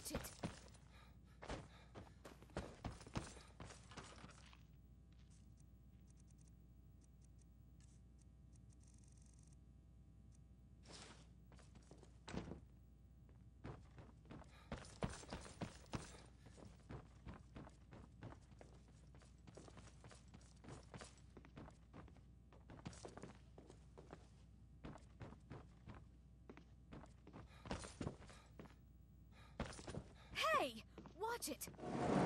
Watch it! Hey! Watch it!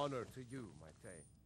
Honor to you, my Thane.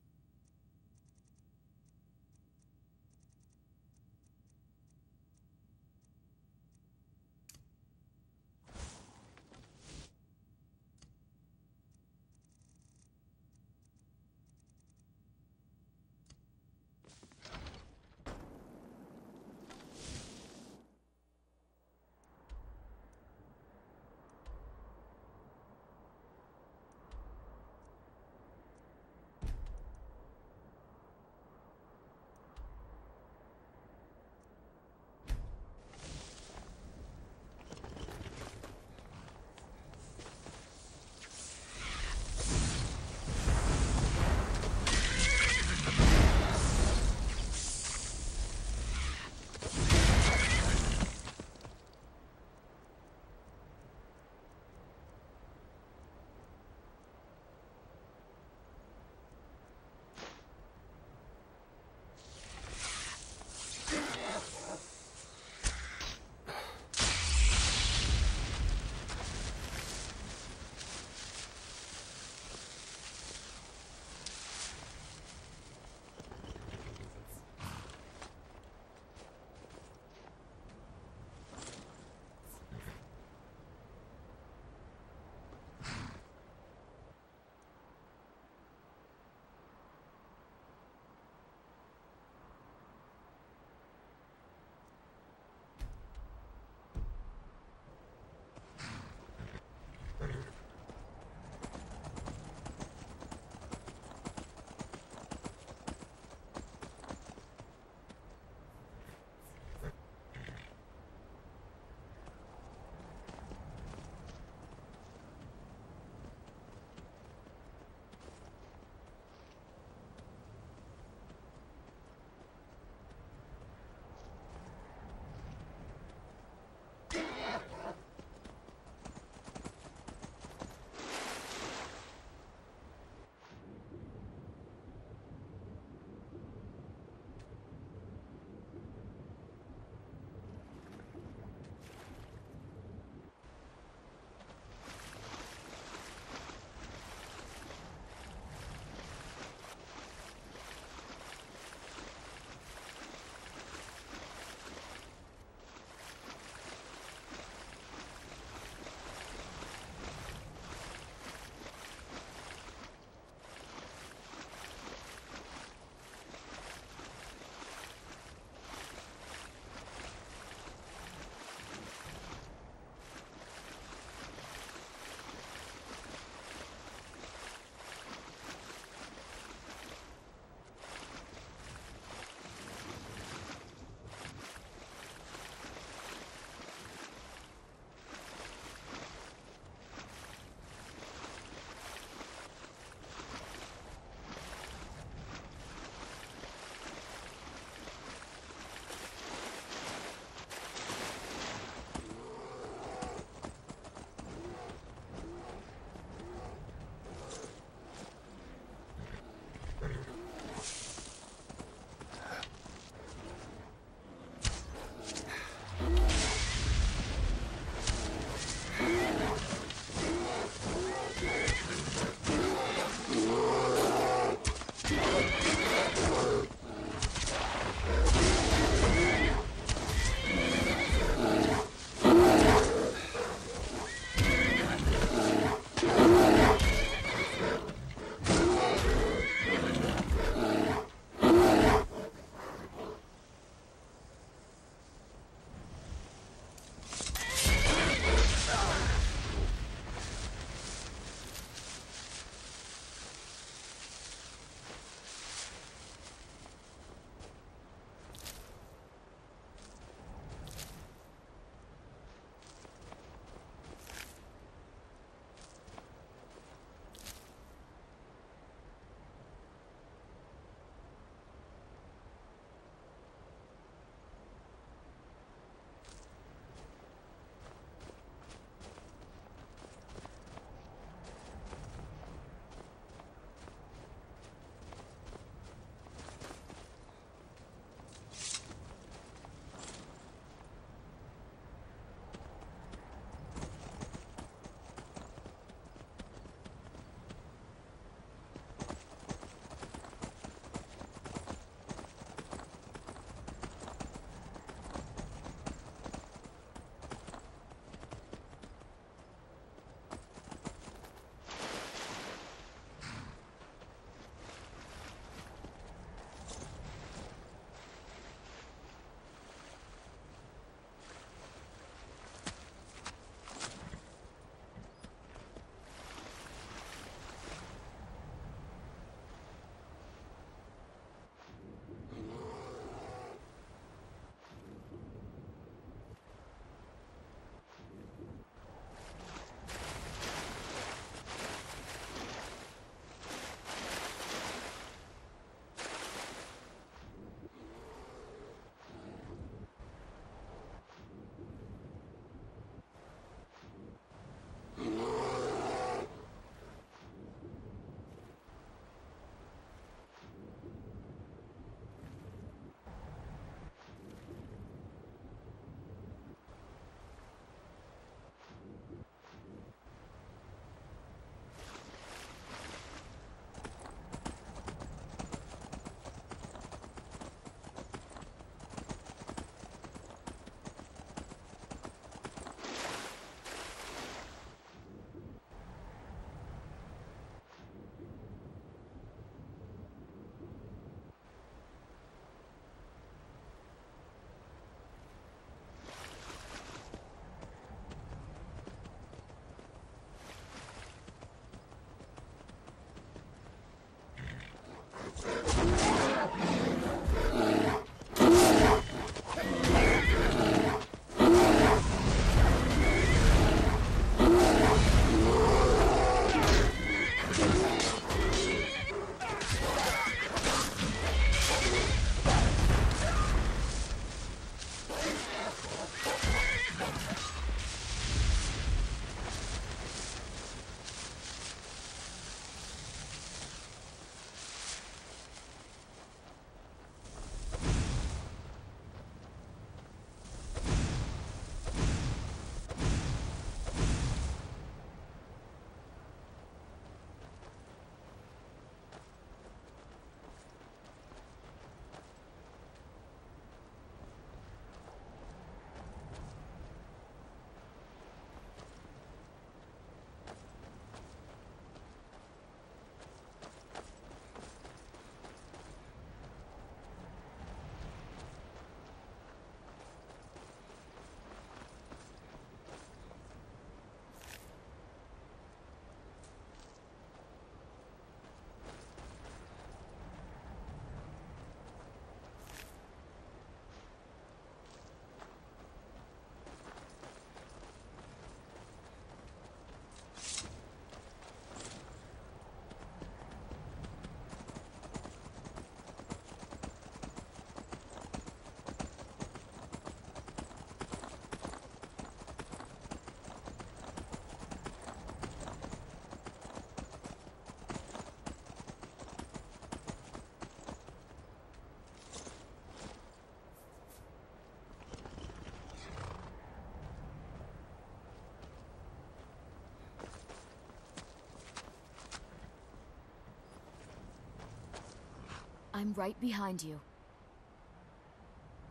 I'm right behind you.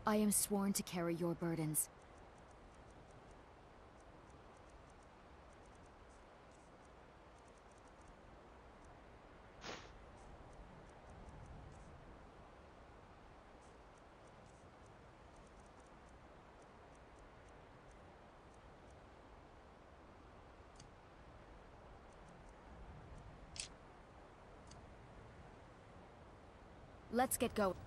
I am sworn to carry your burdens. Let's get going.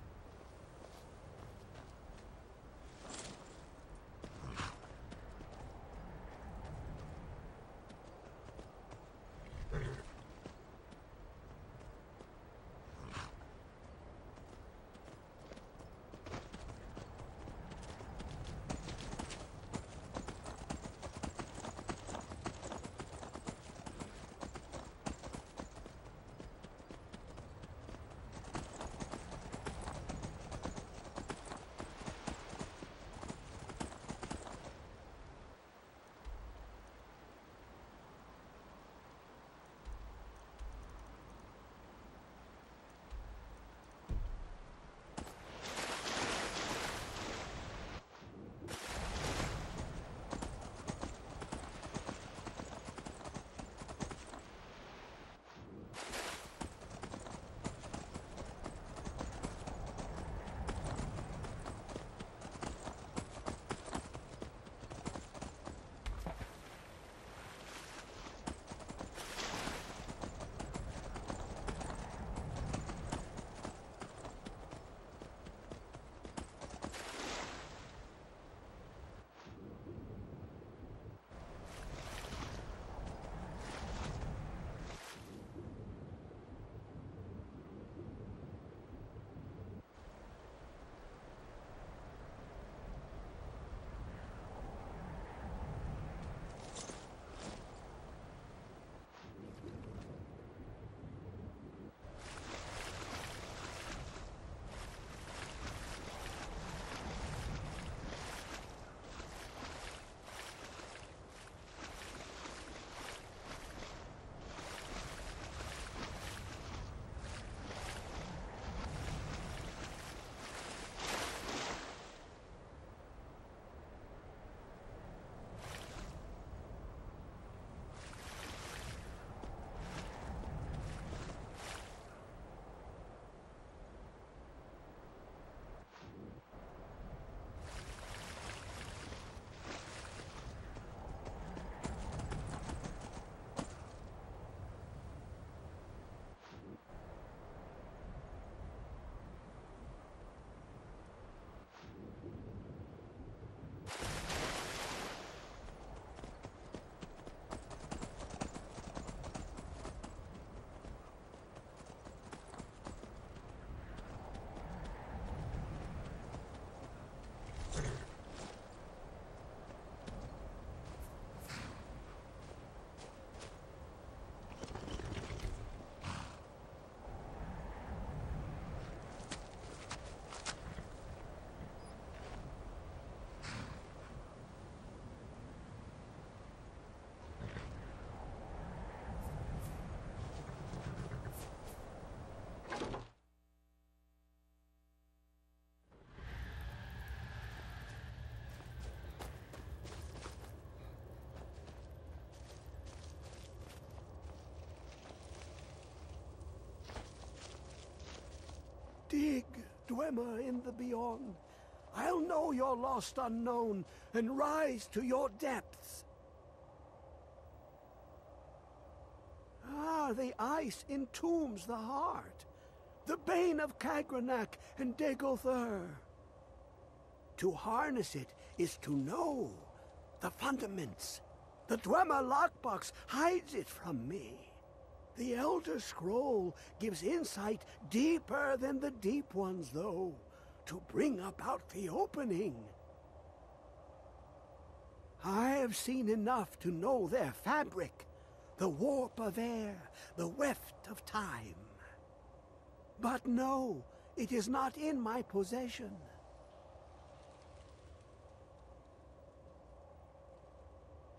Dig, Dwemer in the beyond. I'll know your lost unknown and rise to your depths. Ah, the ice entombs the heart. The bane of Kagrenac and Dagoth Ur. To harness it is to know the fundaments. The Dwemer lockbox hides it from me. The Elder Scroll gives insight deeper than the deep ones, though, to bring about the opening. I have seen enough to know their fabric, the warp of air, the weft of time. But no, it is not in my possession.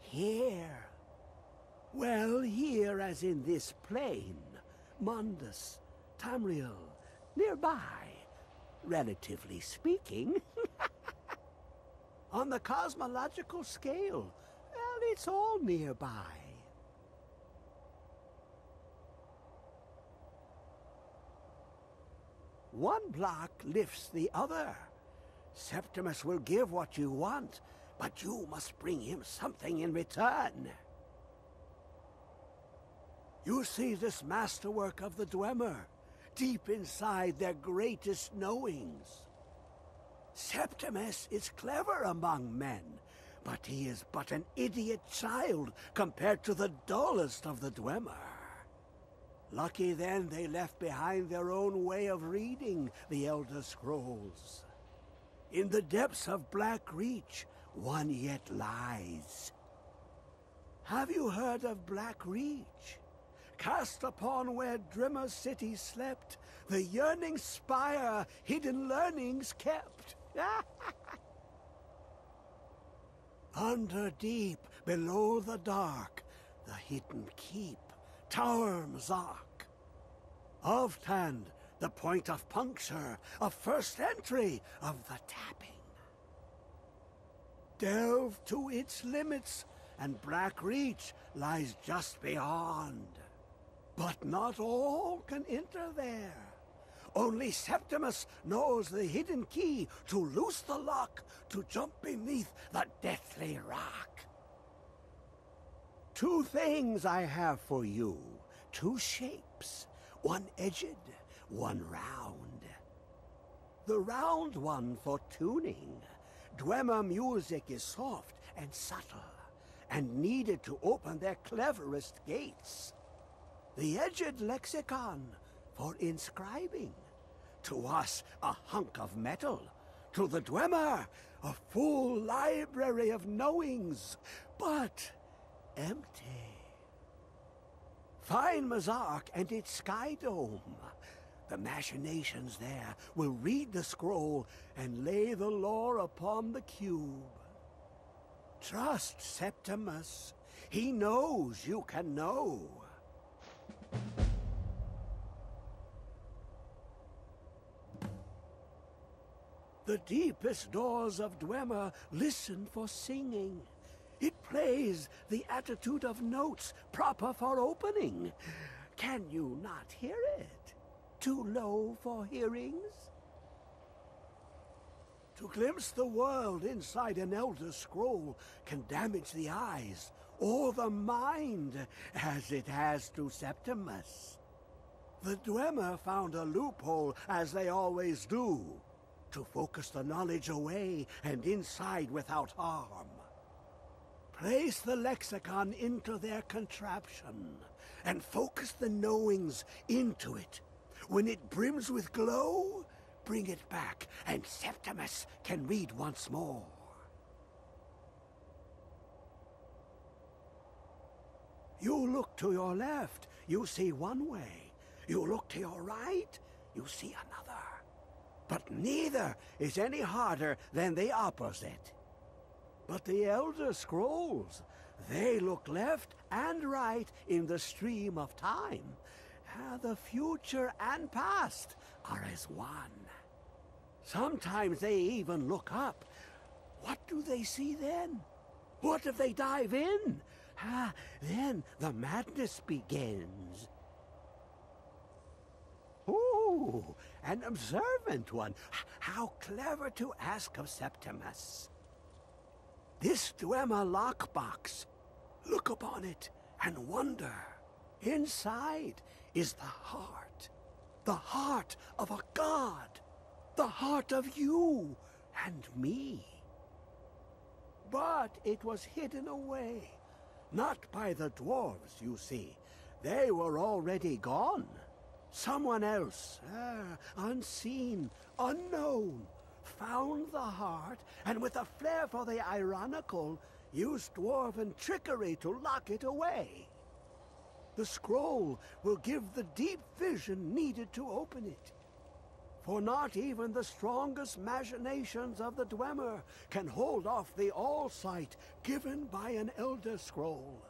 Here, well, here as in this plane, Mundus, Tamriel, nearby, relatively speaking. On the cosmological scale, well, it's all nearby. One block lifts the other. Septimus will give what you want, but you must bring him something in return. You see this masterwork of the Dwemer, deep inside their greatest knowings. Septimus is clever among men, but he is but an idiot child compared to the dullest of the Dwemer. Lucky then they left behind their own way of reading the Elder Scrolls. In the depths of Blackreach, one yet lies. Have you heard of Blackreach? Cast upon where Dwemer City slept, the yearning spire hidden learnings kept. Under deep, below the dark, the hidden keep, Tower Mzark. Alftand, the point of puncture, of first entry of the tapping. Delve to its limits, and Blackreach lies just beyond. But not all can enter there. Only Septimus knows the hidden key to loose the lock to jump beneath the deathly rock. Two things I have for you. Two shapes. One edged, one round. The round one for tuning. Dwemer music is soft and subtle, and needed to open their cleverest gates. The edged lexicon for inscribing. To us, a hunk of metal. To the Dwemer, a full library of knowings, but empty. Find Mzark and its sky dome. The machinations there will read the scroll and lay the lore upon the cube. Trust Septimus. He knows you can know. The deepest doors of Dwemer listen for singing. It plays the attitude of notes proper for opening. Can you not hear it? Too low for hearings? To glimpse the world inside an Elder Scroll can damage the eyes or the mind, as it has to Septimus. The Dwemer found a loophole, as they always do, to focus the knowledge away and inside without harm. Place the lexicon into their contraption, and focus the knowings into it. When it brims with glow, bring it back, and Septimus can read once more. You look to your left, you see one way. You look to your right, you see another. But neither is any harder than the opposite. But the Elder Scrolls, they look left and right in the stream of time. The future and past are as one. Sometimes they even look up. What do they see then? What if they dive in? Ah, then the madness begins. Ooh, an observant one. How clever to ask of Septimus. This Dwemer lockbox. Look upon it and wonder. Inside is the heart. The heart of a god. The heart of you and me. But it was hidden away. Not by the dwarves, you see. They were already gone. Someone else, ah, unseen, unknown, found the heart, and with a flair for the ironical, used dwarven trickery to lock it away. The scroll will give the deep vision needed to open it. For not even the strongest machinations of the Dwemer can hold off the all-sight given by an Elder Scroll.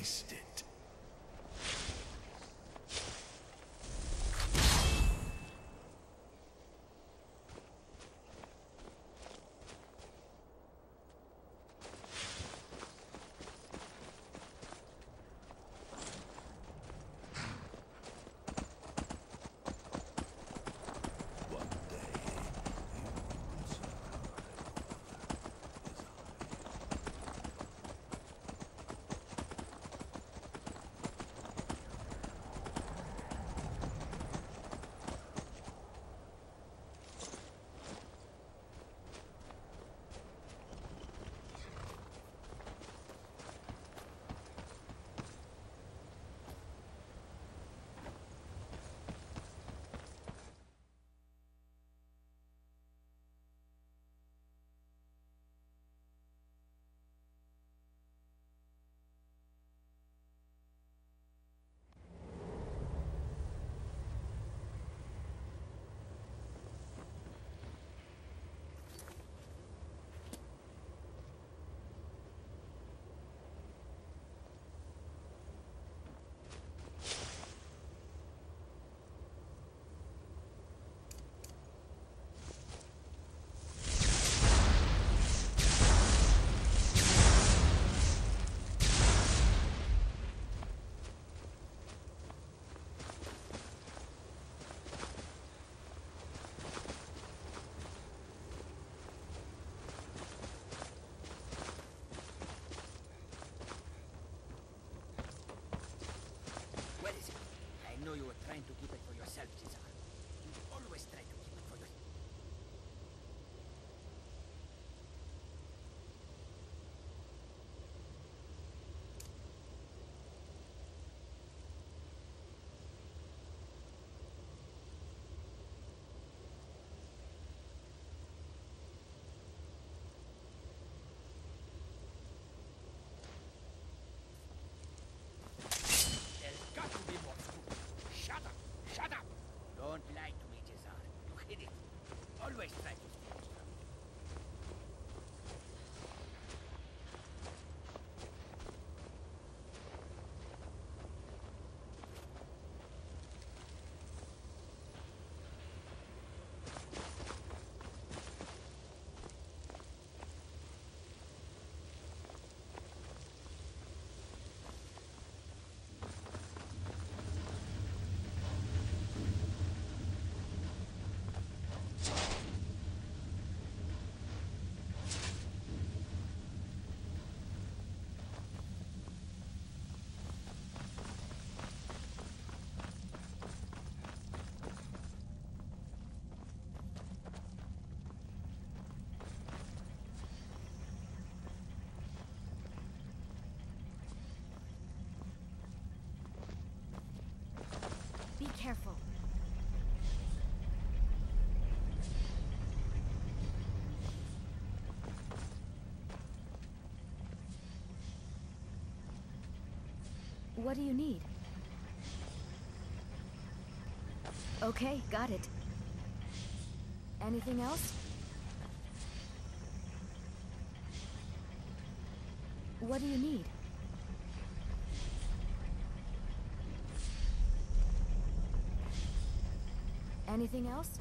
wasted. What do you need? Okay, got it. Anything else? What do you need? Anything else?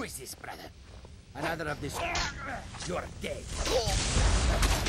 Who is this, brother? Another of this. You're dead.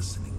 listening.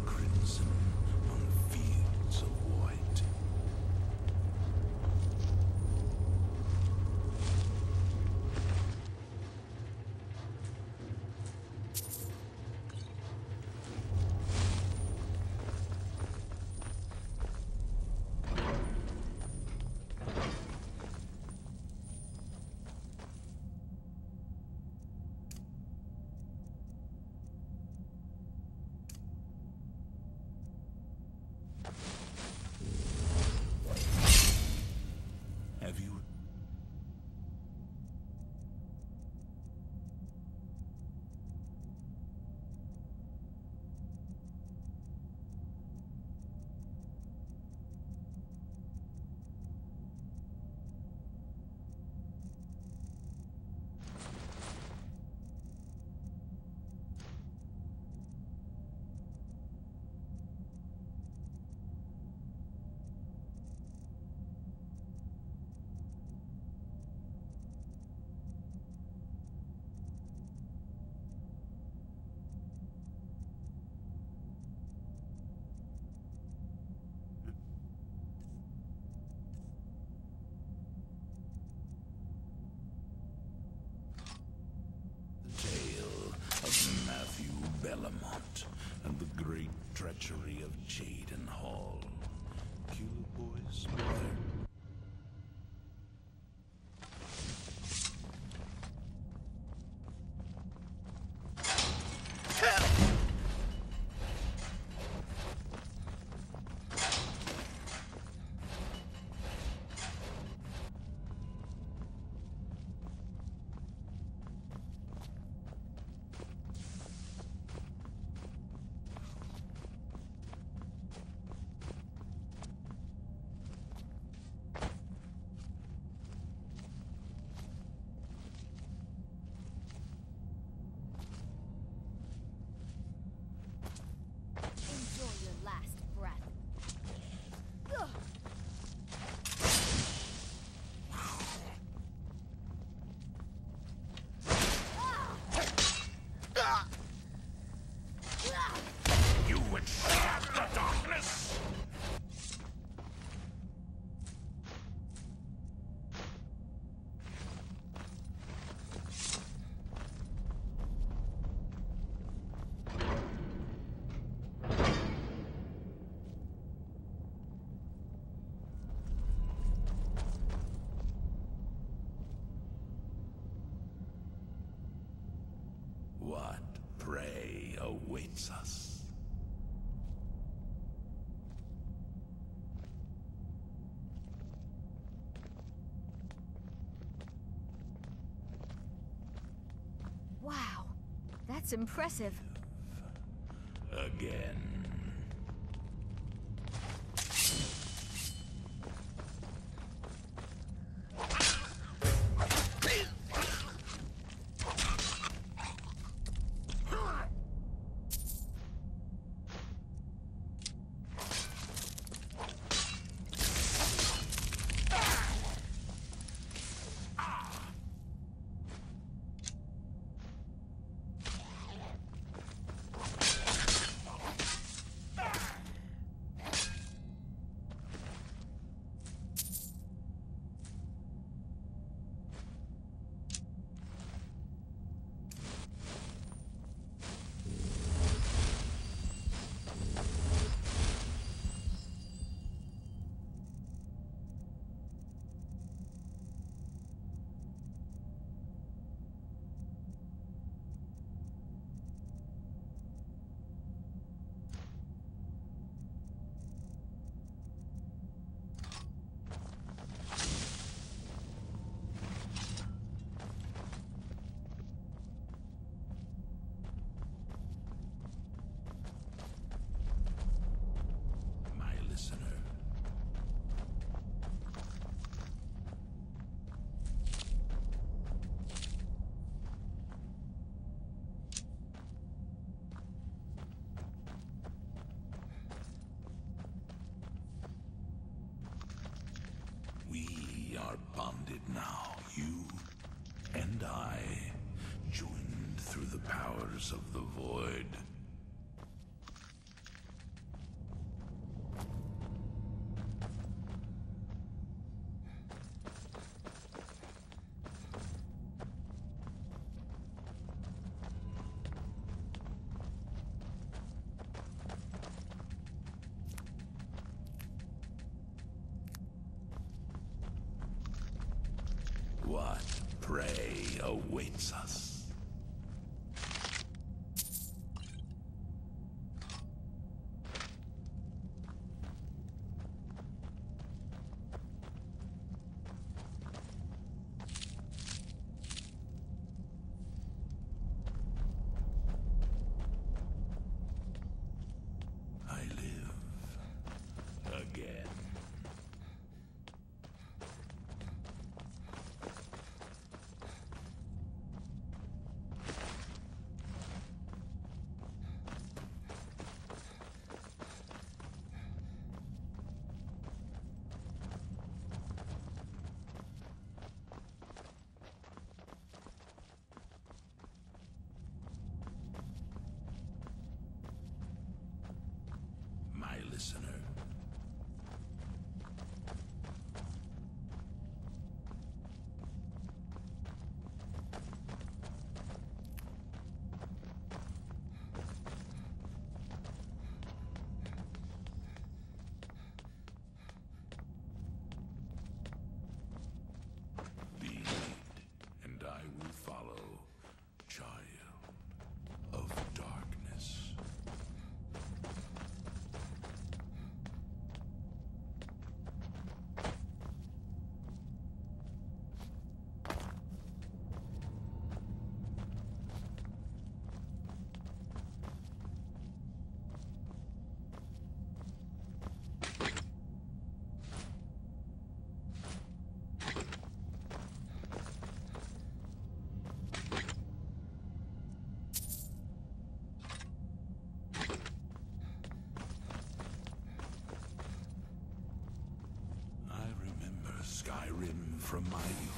treachery of Jaden Hall. awaits us. Wow, that's impressive. Again. What prey awaits us? I live again. My listener. Lead, and I will follow, child of darkness. I remember Skyrim from my youth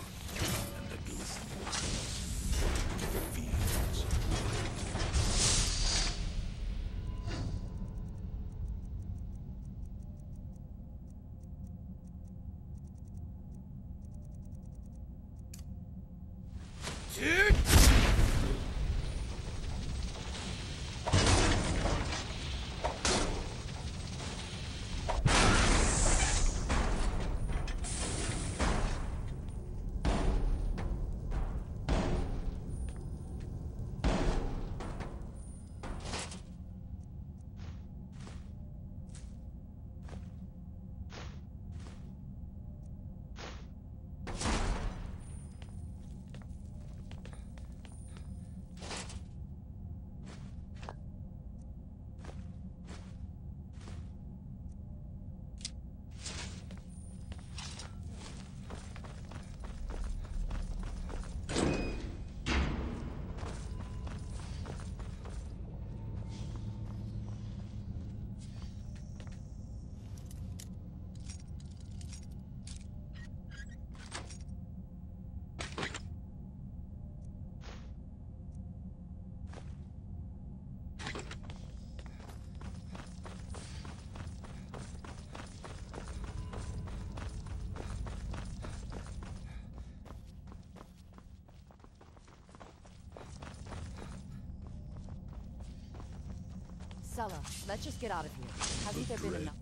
Sulla, let's just get out of here. Hasn't there been enough?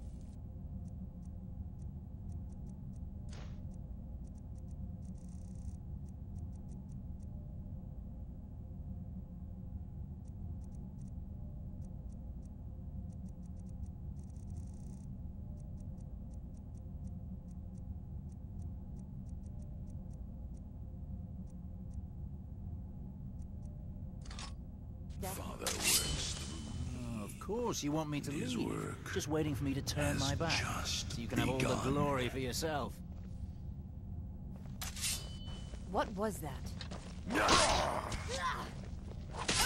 Father works through Of course, you want me to His leave. work Just waiting for me to turn my back. just So you can have all the glory for yourself. What was that?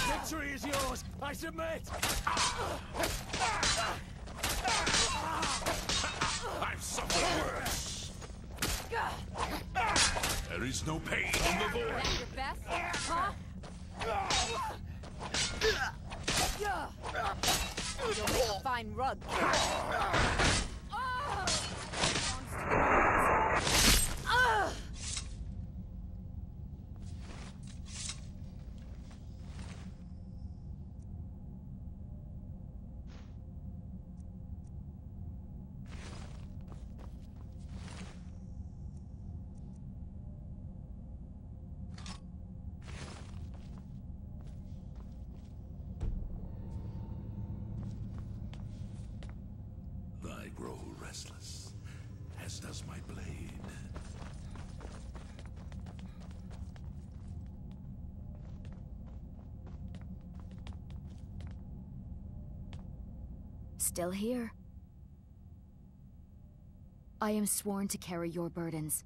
Victory is yours! I submit! I've suffered worse. There is no pain in the void. That your best? Huh? Fine rug. Still here. I am sworn to carry your burdens.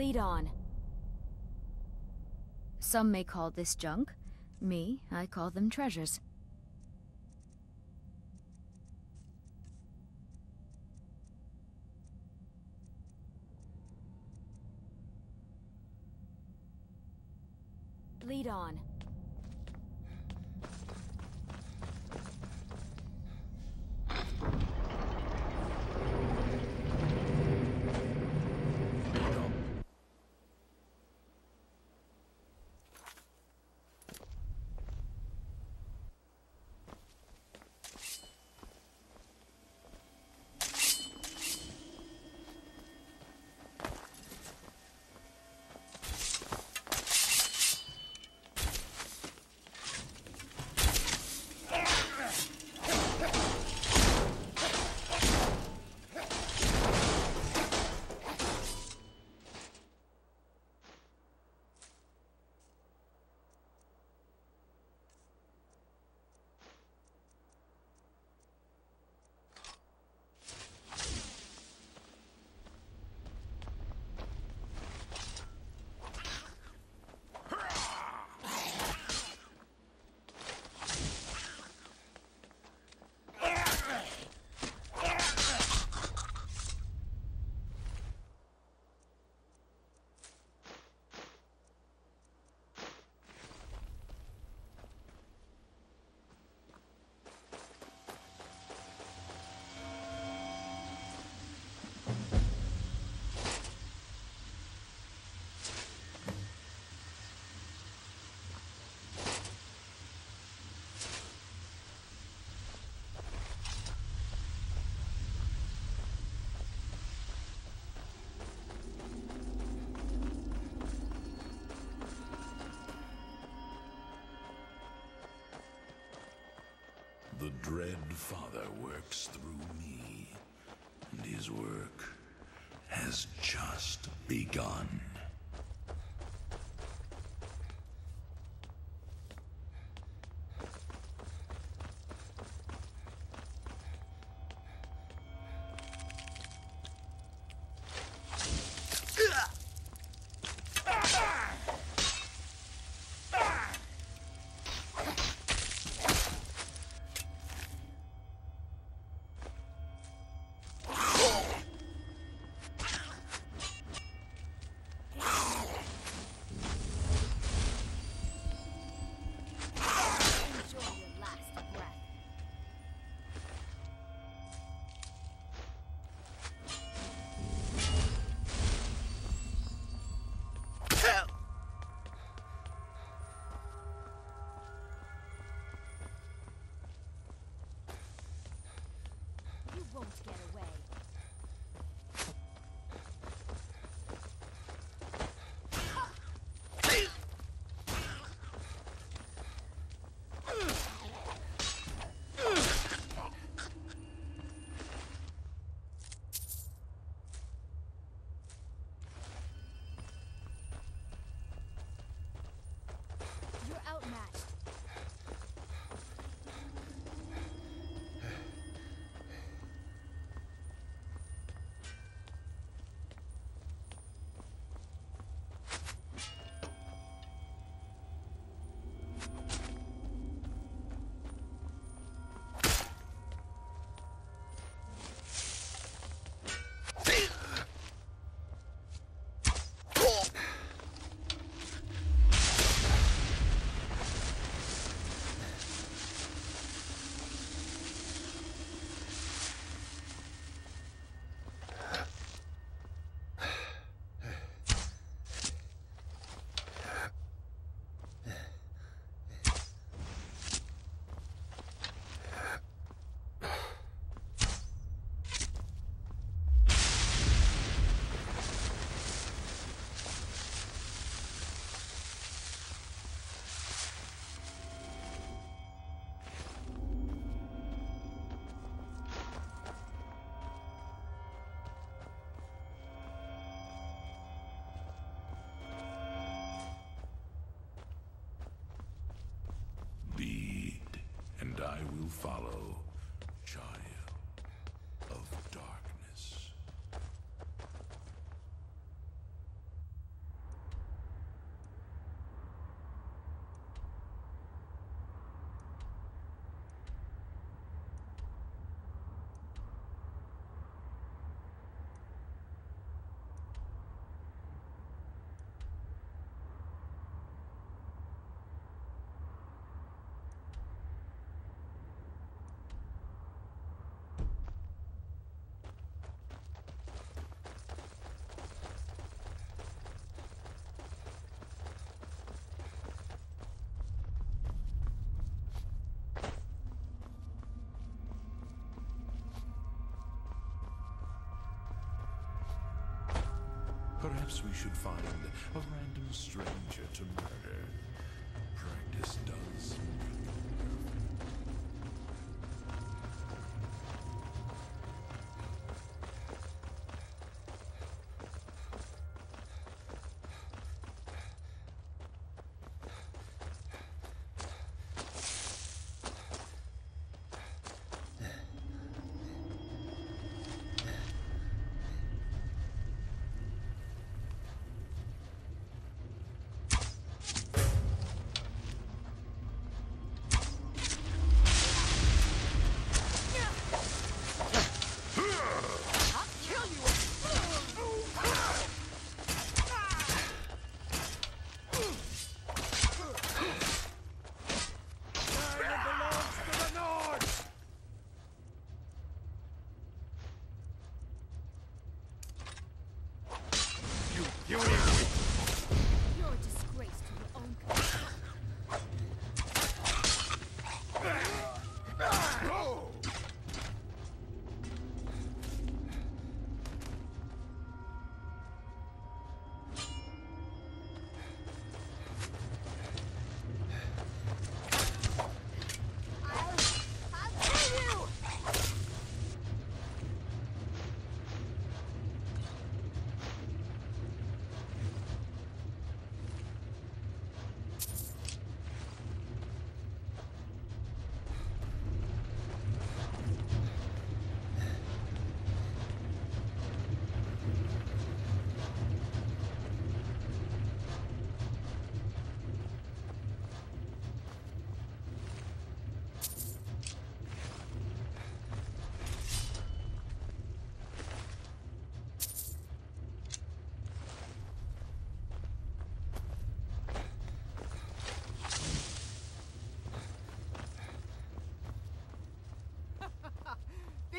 Lead on. Some may call this junk. Me, I call them treasures. Lead on. The Dread Father works through me, and his work has just begun. Follow, child of darkness. Perhaps we should find a random stranger to murder.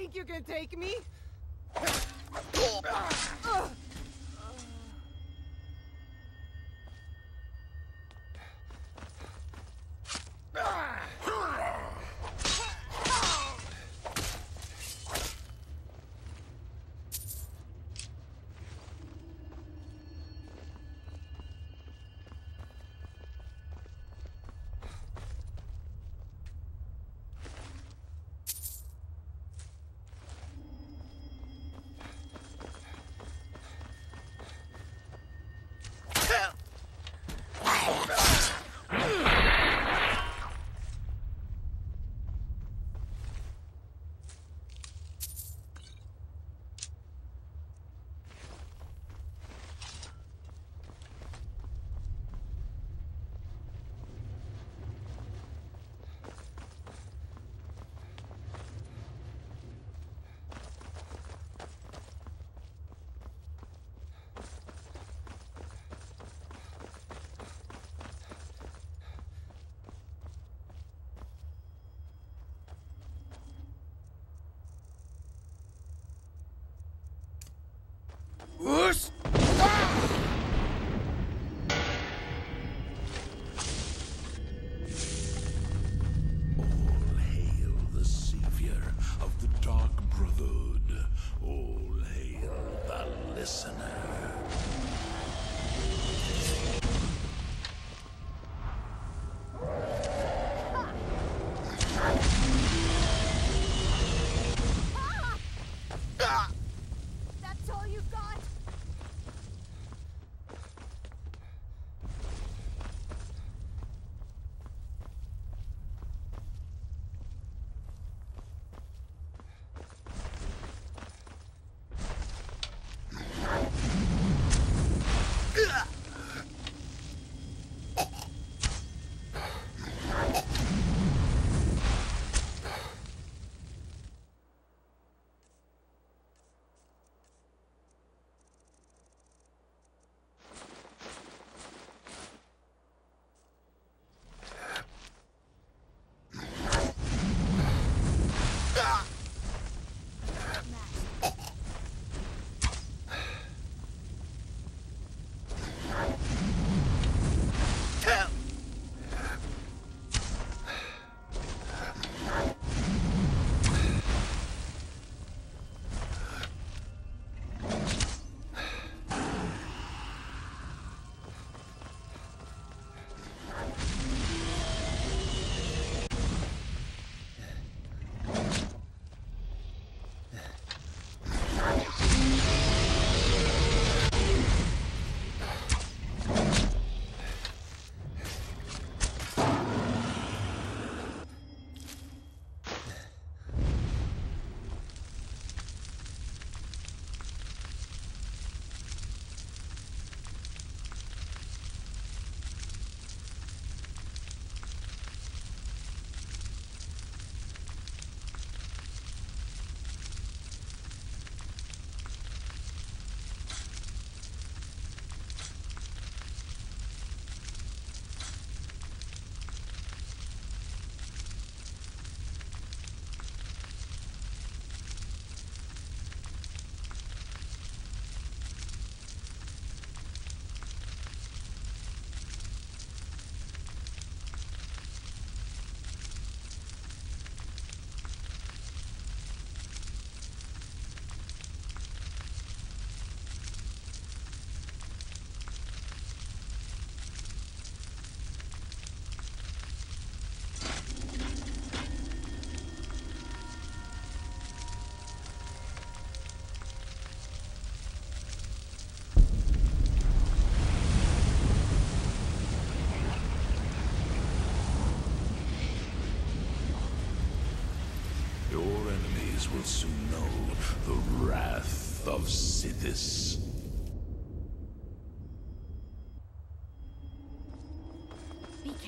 You think you can take me?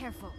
Careful.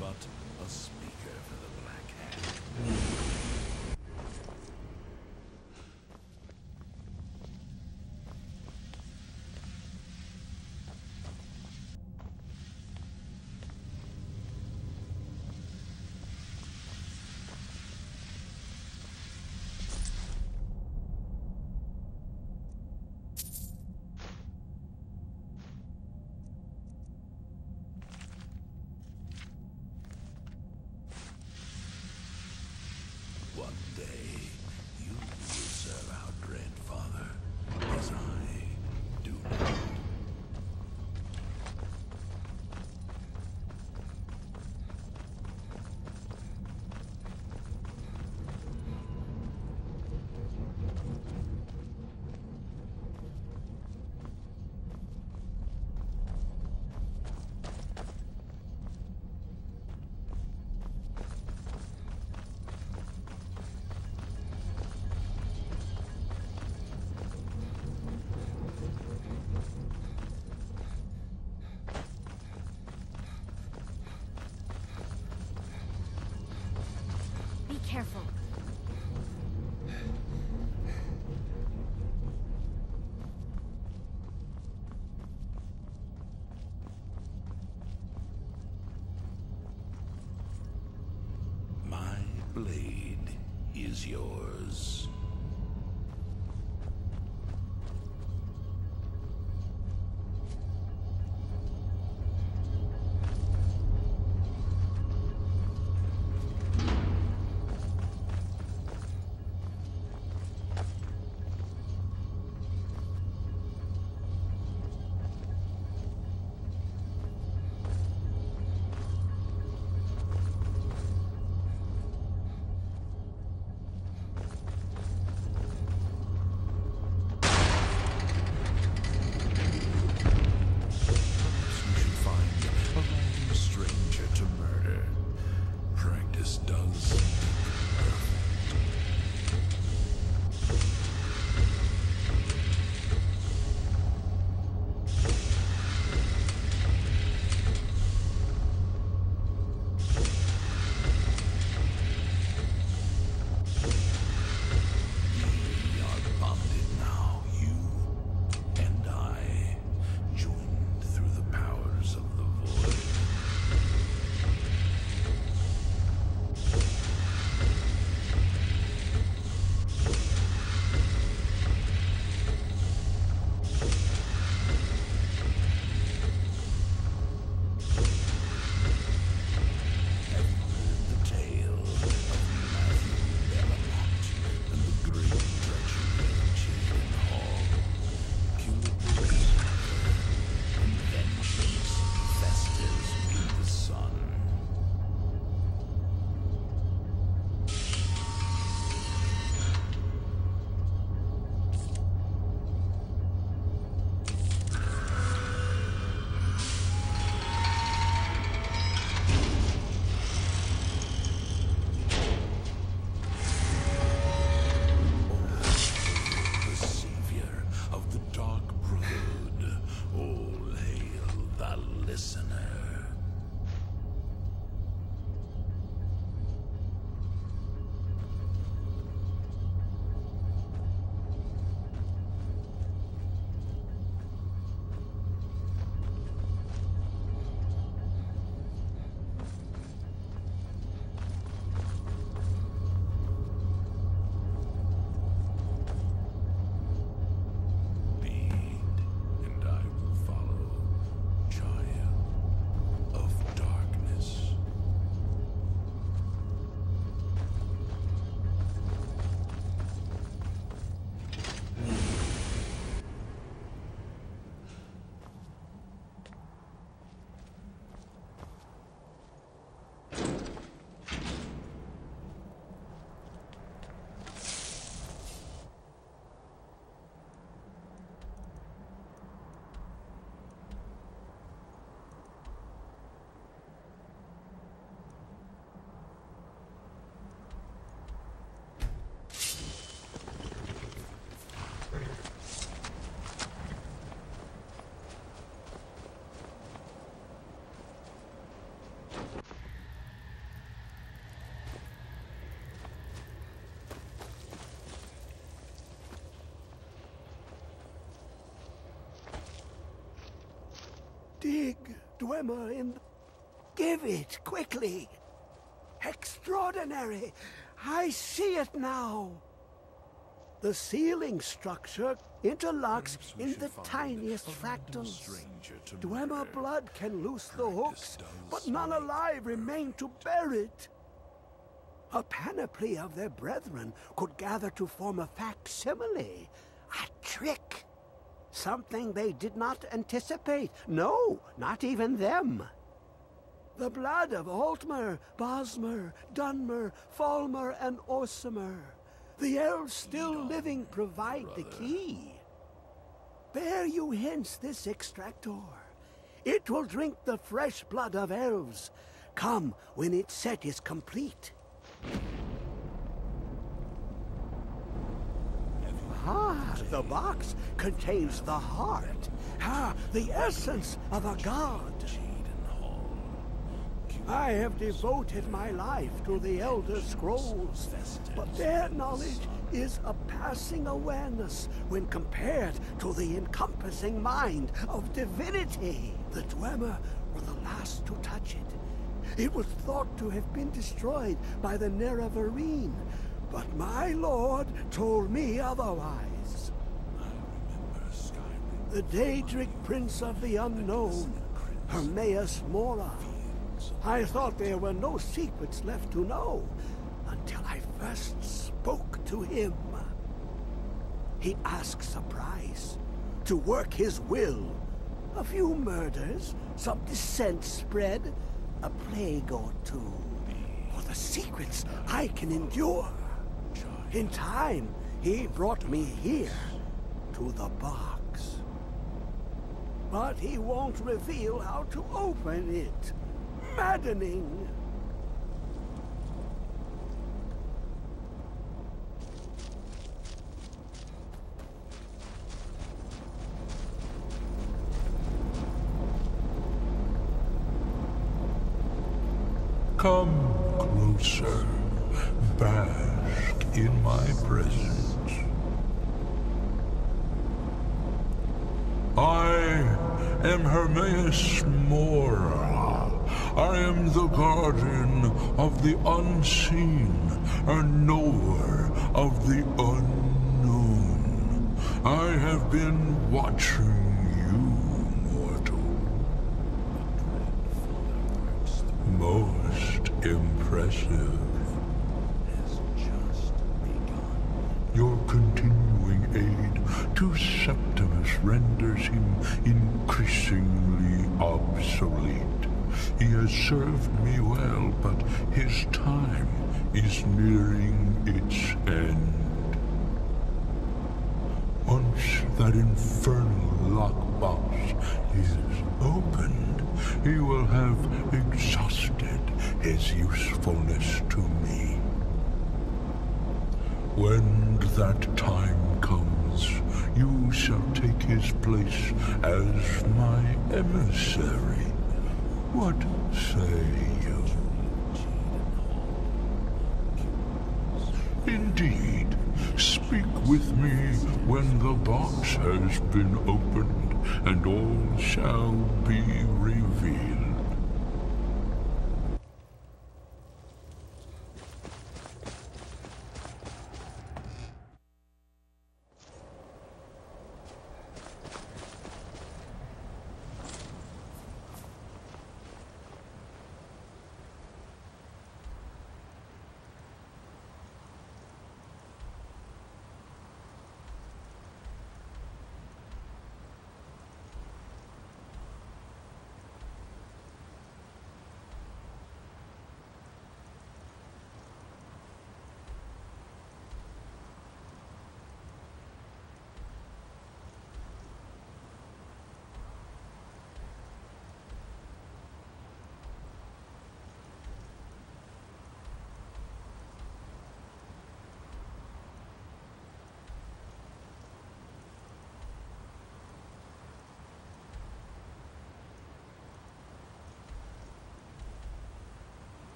But a speaker blade is yours. Dig, Dwemer, in. Give it, quickly! Extraordinary! I see it now! The ceiling structure interlocks in the tiniest fractals. Dwemer blood can loose the hooks, but none alive remain to bear it. A panoply of their brethren could gather to form a facsimile. Something they did not anticipate. No, not even them. The blood of Altmer, Bosmer, Dunmer, Falmer, and Orsimer. The elves still living provide the key. Bear you hence this extractor. It will drink the fresh blood of elves. Come when its set is complete. Ah, the box contains the heart. Ah, the essence of a god. I have devoted my life to the Elder Scrolls, but their knowledge is a passing awareness when compared to the encompassing mind of divinity. The Dwemer were the last to touch it. It was thought to have been destroyed by the Nerevarine, but my lord told me otherwise. I remember Skyrim. The Daedric Prince of the Unknown, Hermaeus Mora. I thought there were no secrets left to know until I first spoke to him. He asks a price to work his will. A few murders, some dissent spread, a plague or two. For the secrets I can endure. In time, he brought me here, to the box. But he won't reveal how to open it. Maddening. Come closer. Bask in my presence. I am Hermaeus Mora. I am the guardian of the unseen, and knower of the unknown. I have been watching you, mortal. Most impressive. Renders him increasingly obsolete. He has served me well, but his time is nearing its end. Once that infernal lockbox is opened, he will have exhausted his usefulness to me. When that time comes, you shall take his place as my emissary. What say you? Indeed, speak with me when the box has been opened, and all shall be revealed.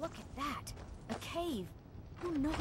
Look at that. A cave. Who knows?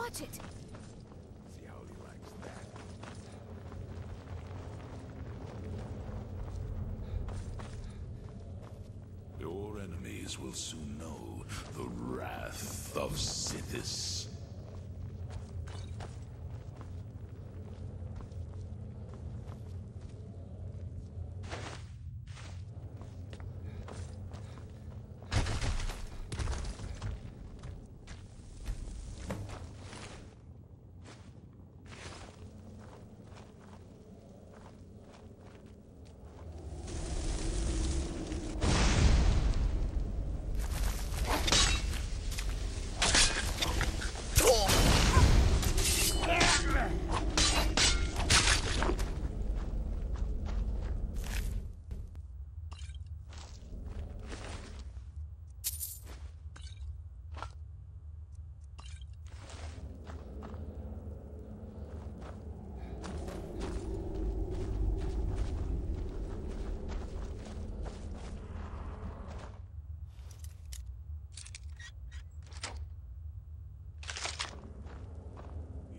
Watch it! See how he likes that. Your enemies will soon know the wrath of Sithis.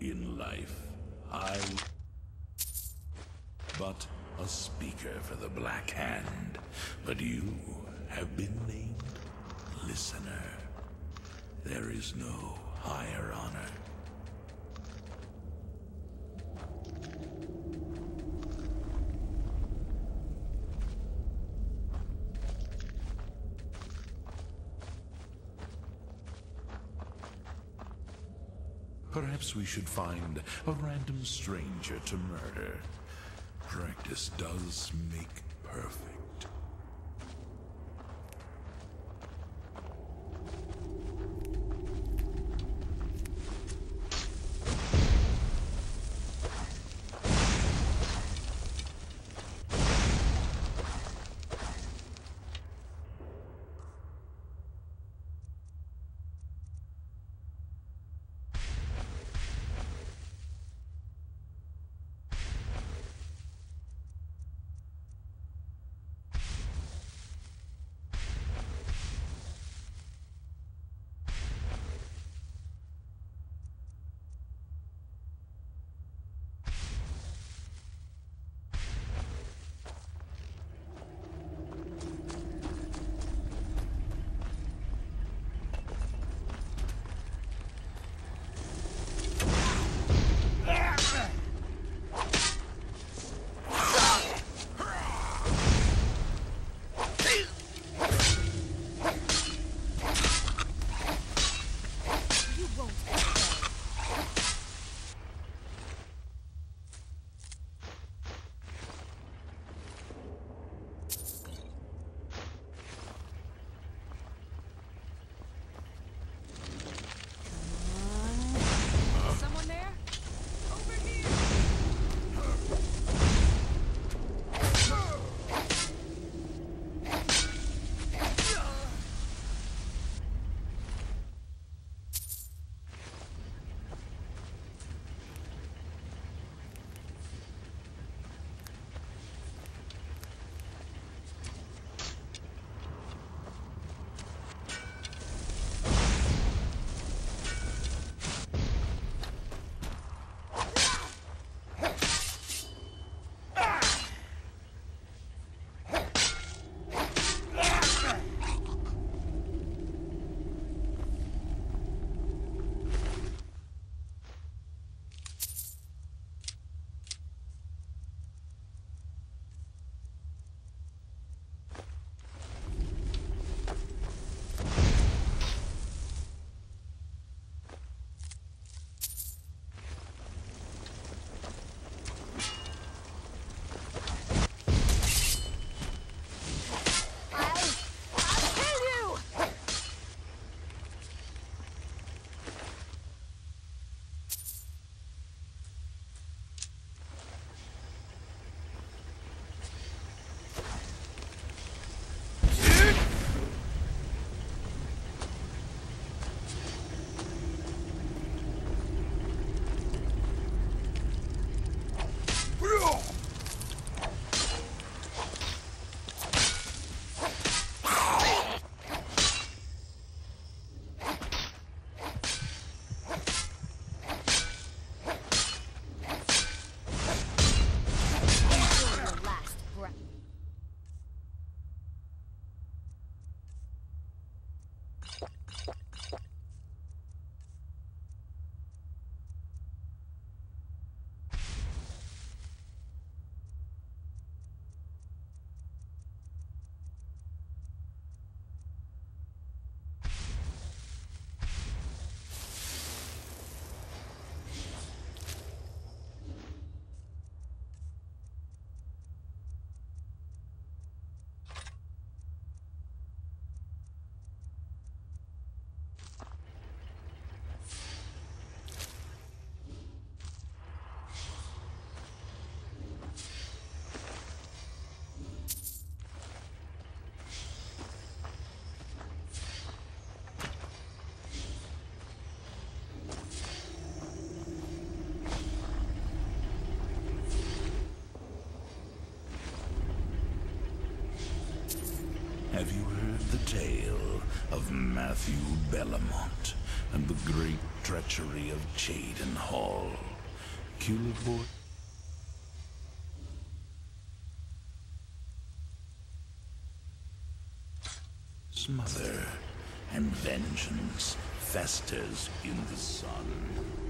In life, I but a speaker for the Black Hand. But you have been named listener. There is no higher honor. We should find a random stranger to murder. Practice does make perfect. Have you heard the tale of Matthew Bellamont and the great treachery of Chaden Hall? Culeborg? Smother and vengeance festers in the sun.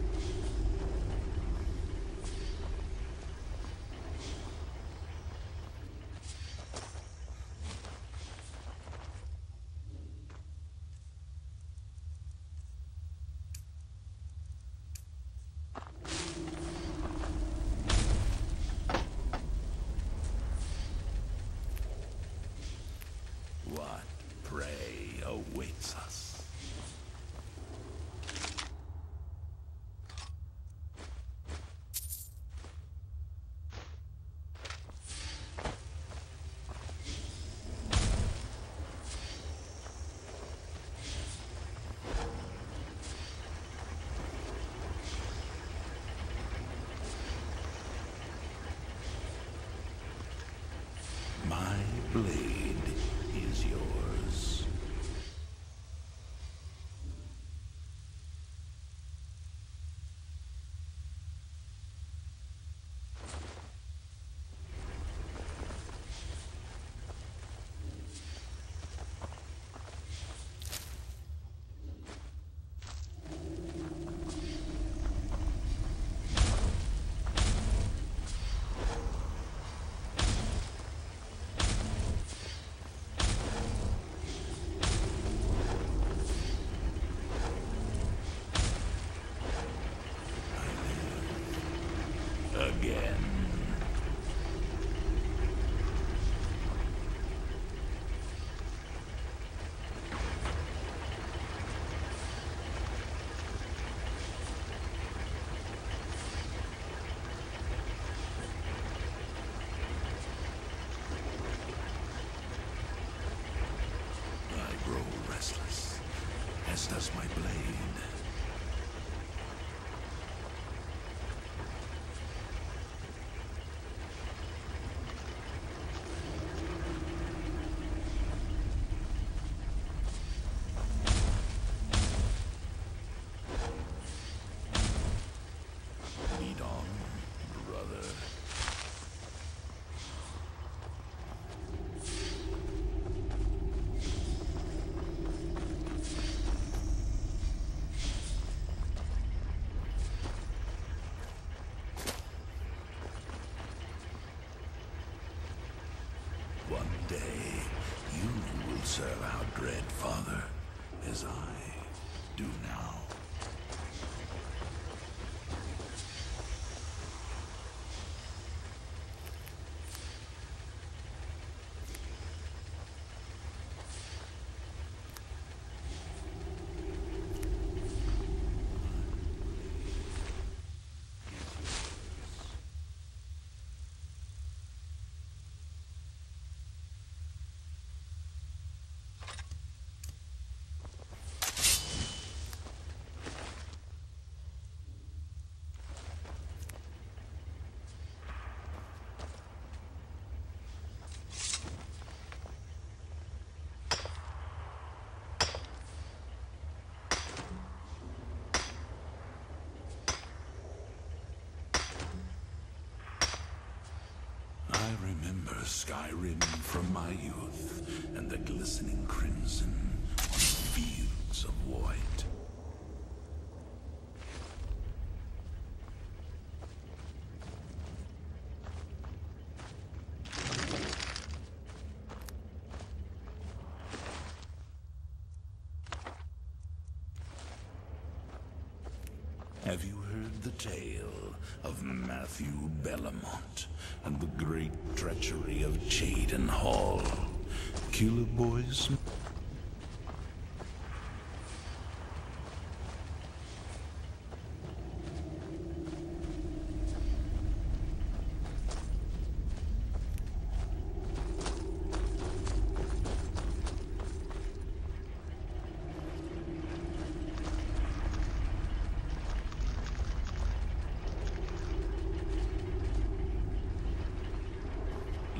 The skyrim from my youth and the glistening crimson on fields of white. Have you heard the tale of Matthew Bellamont and the great treachery of Jaden Hall? Killer boys?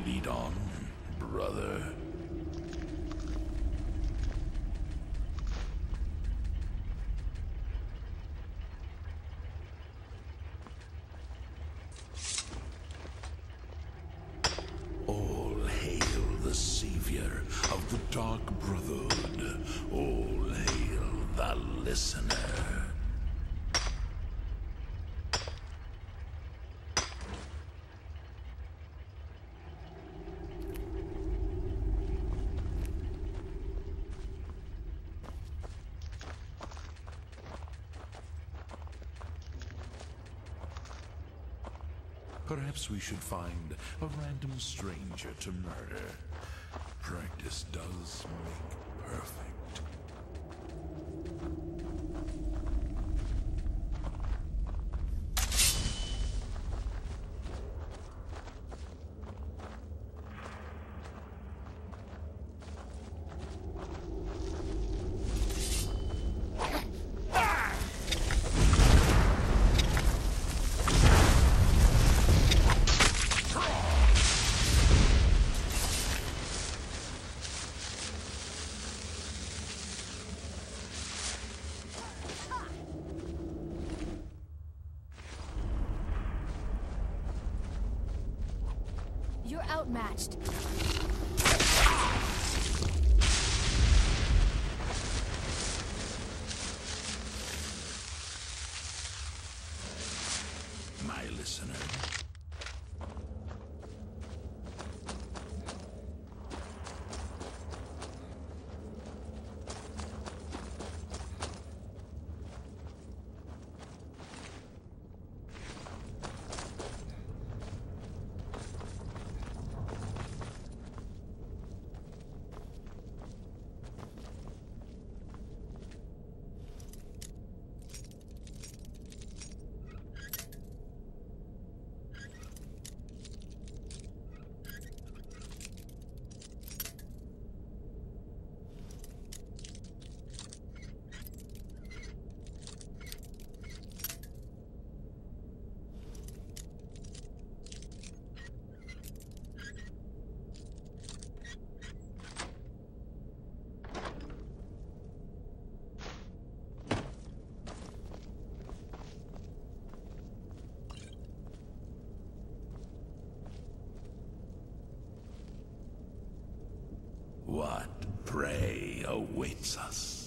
Lead on, brother. All hail the savior of the Dark Brotherhood. All hail the listener. Perhaps we should find a random stranger to murder. Practice does make perfect. You're prey awaits us.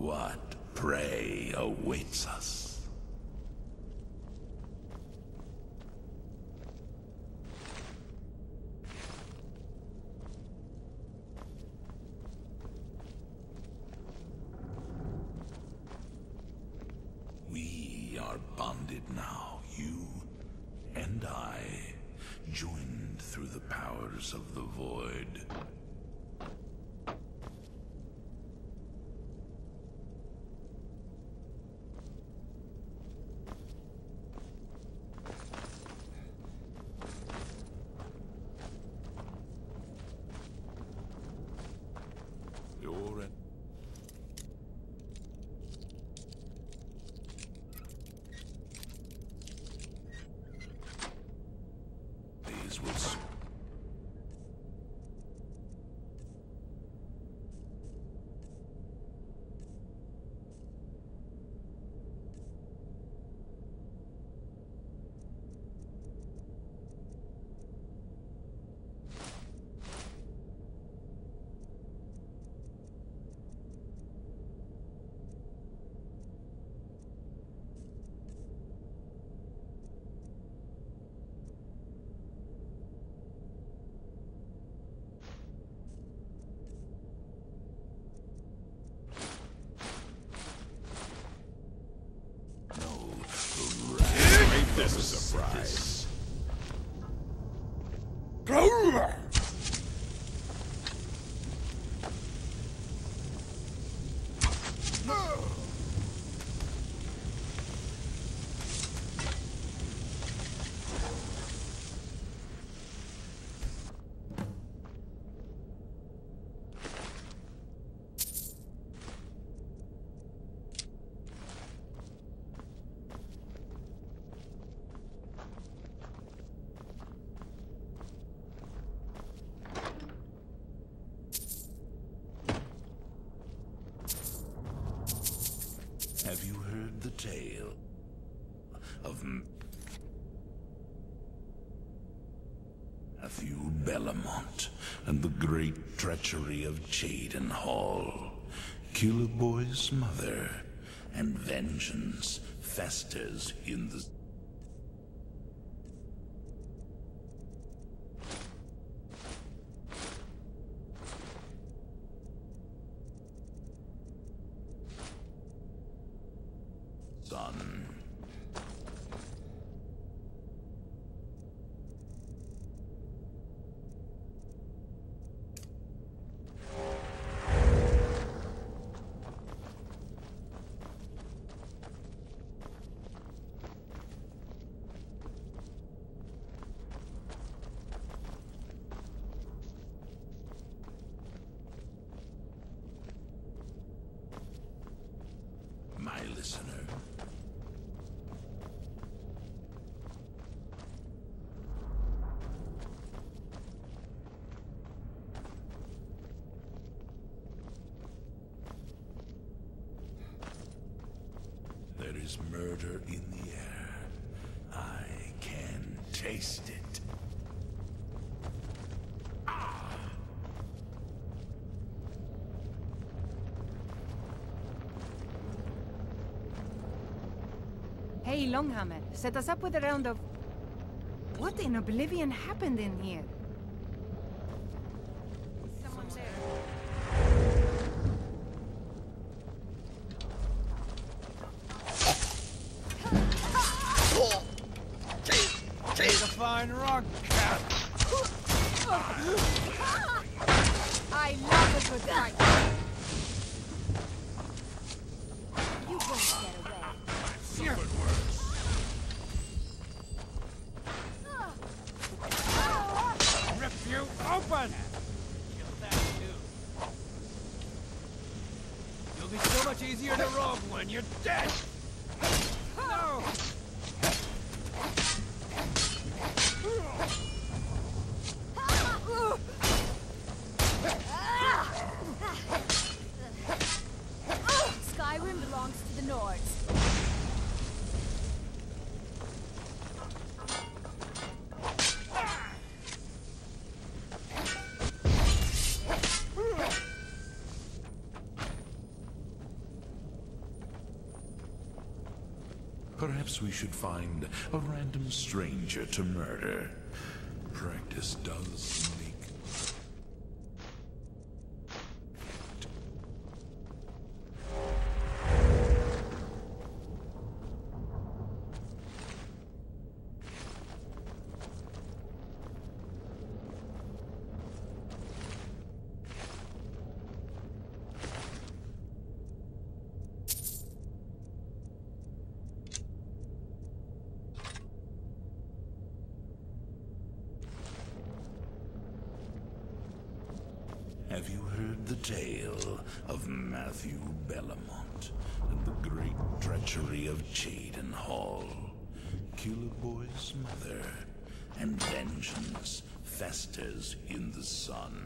What prey awaits us? We are bonded now, you and I, joined through the powers of the void. Your These will s- no Make this a surprise. Have you the tale of Matthew Bellamont and the great treachery of Jaden Hall? Killer Boy's mother, and vengeance festers in the sun. My listener. Murder in the air. I can taste it. Ah. Hey, Longhammer, set us up with a round of... What in Oblivion happened in here? Perhaps we should find a random stranger to murder. Practice does the tale of Matthew Bellamont and the great treachery of Chaden Hall? Killer Boy's mother, and vengeance festers in the sun.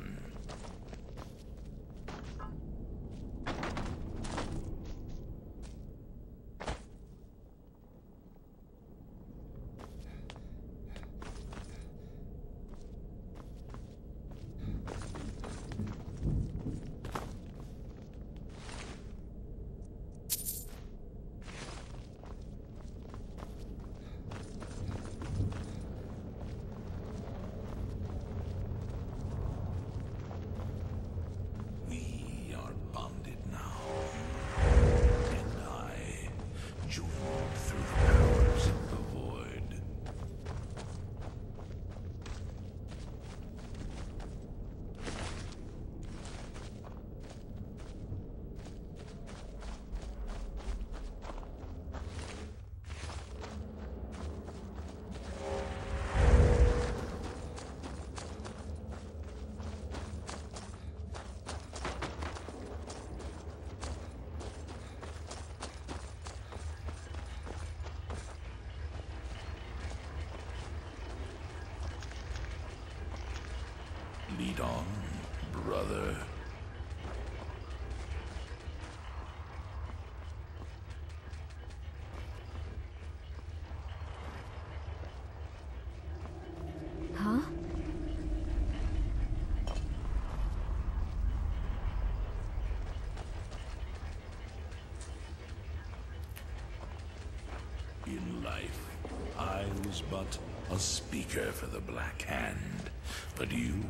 Was but a speaker for the Black Hand, but you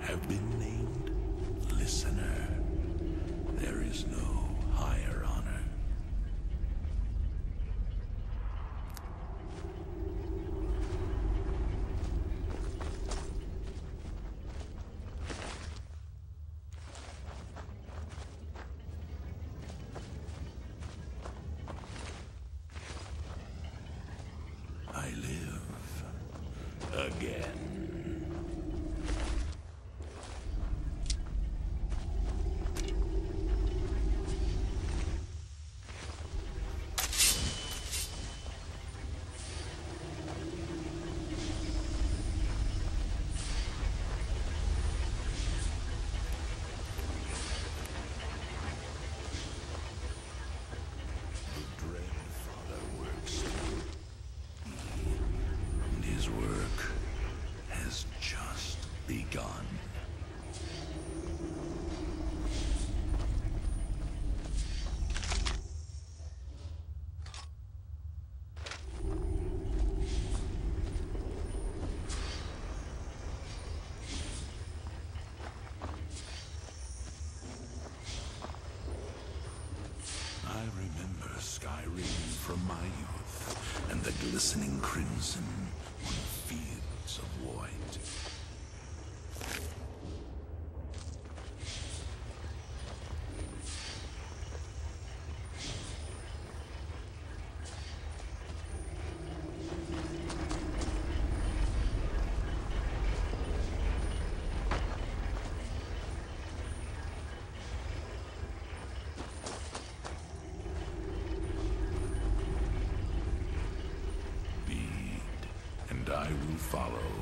have been named Listener. There is no higher honor. I live again. The dread Father works and his work has just begun. I remember Skyrim from my youth, and the glistening crimson follow.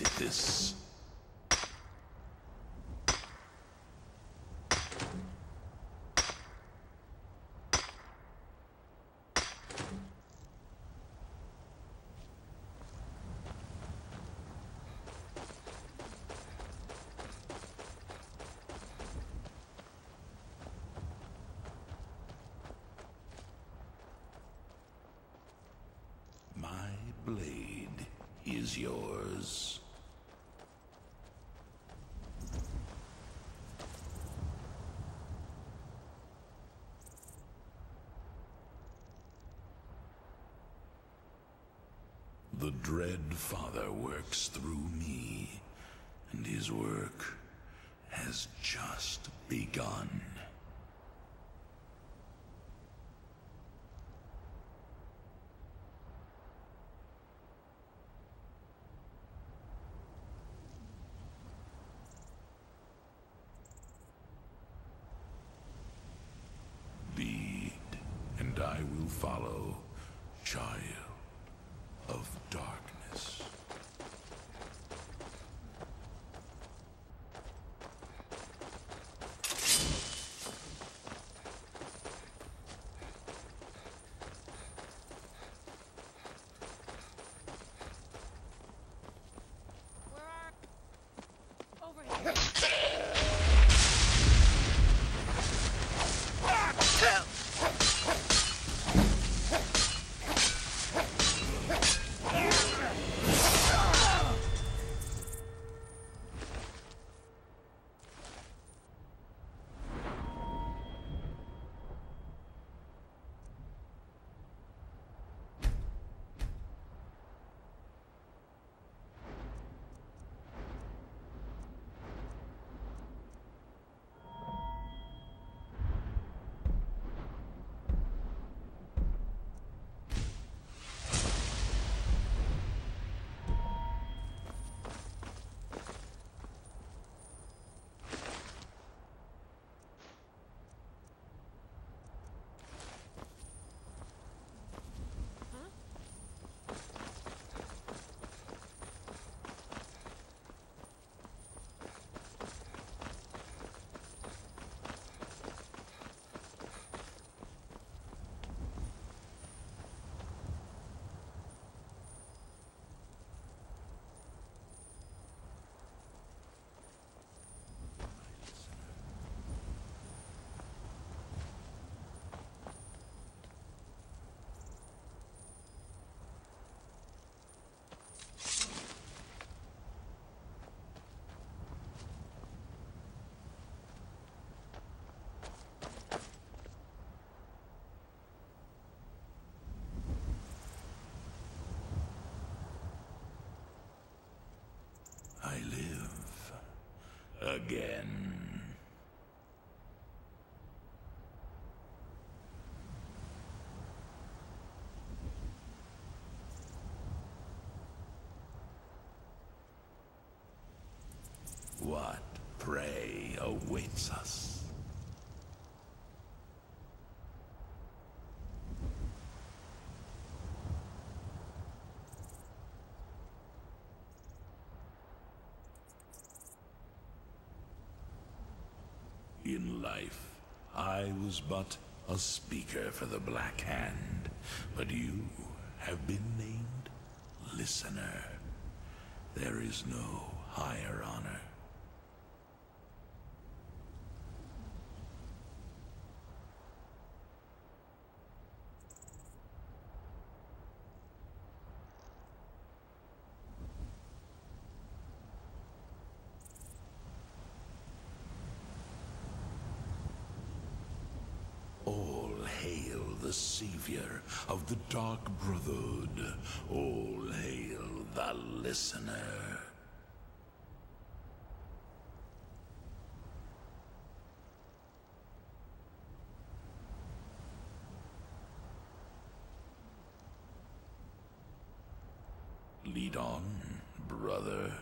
Of Sithis. My blade is yours. The Dread Father works through me, and his work has just begun. Lead, and I will follow, child again. What prey awaits us? In life, I was but a speaker for the Black Hand, but you have been named Listener. There is no higher honor. All hail the savior of the Dark Brotherhood. All hail the listener. Lead on, brother.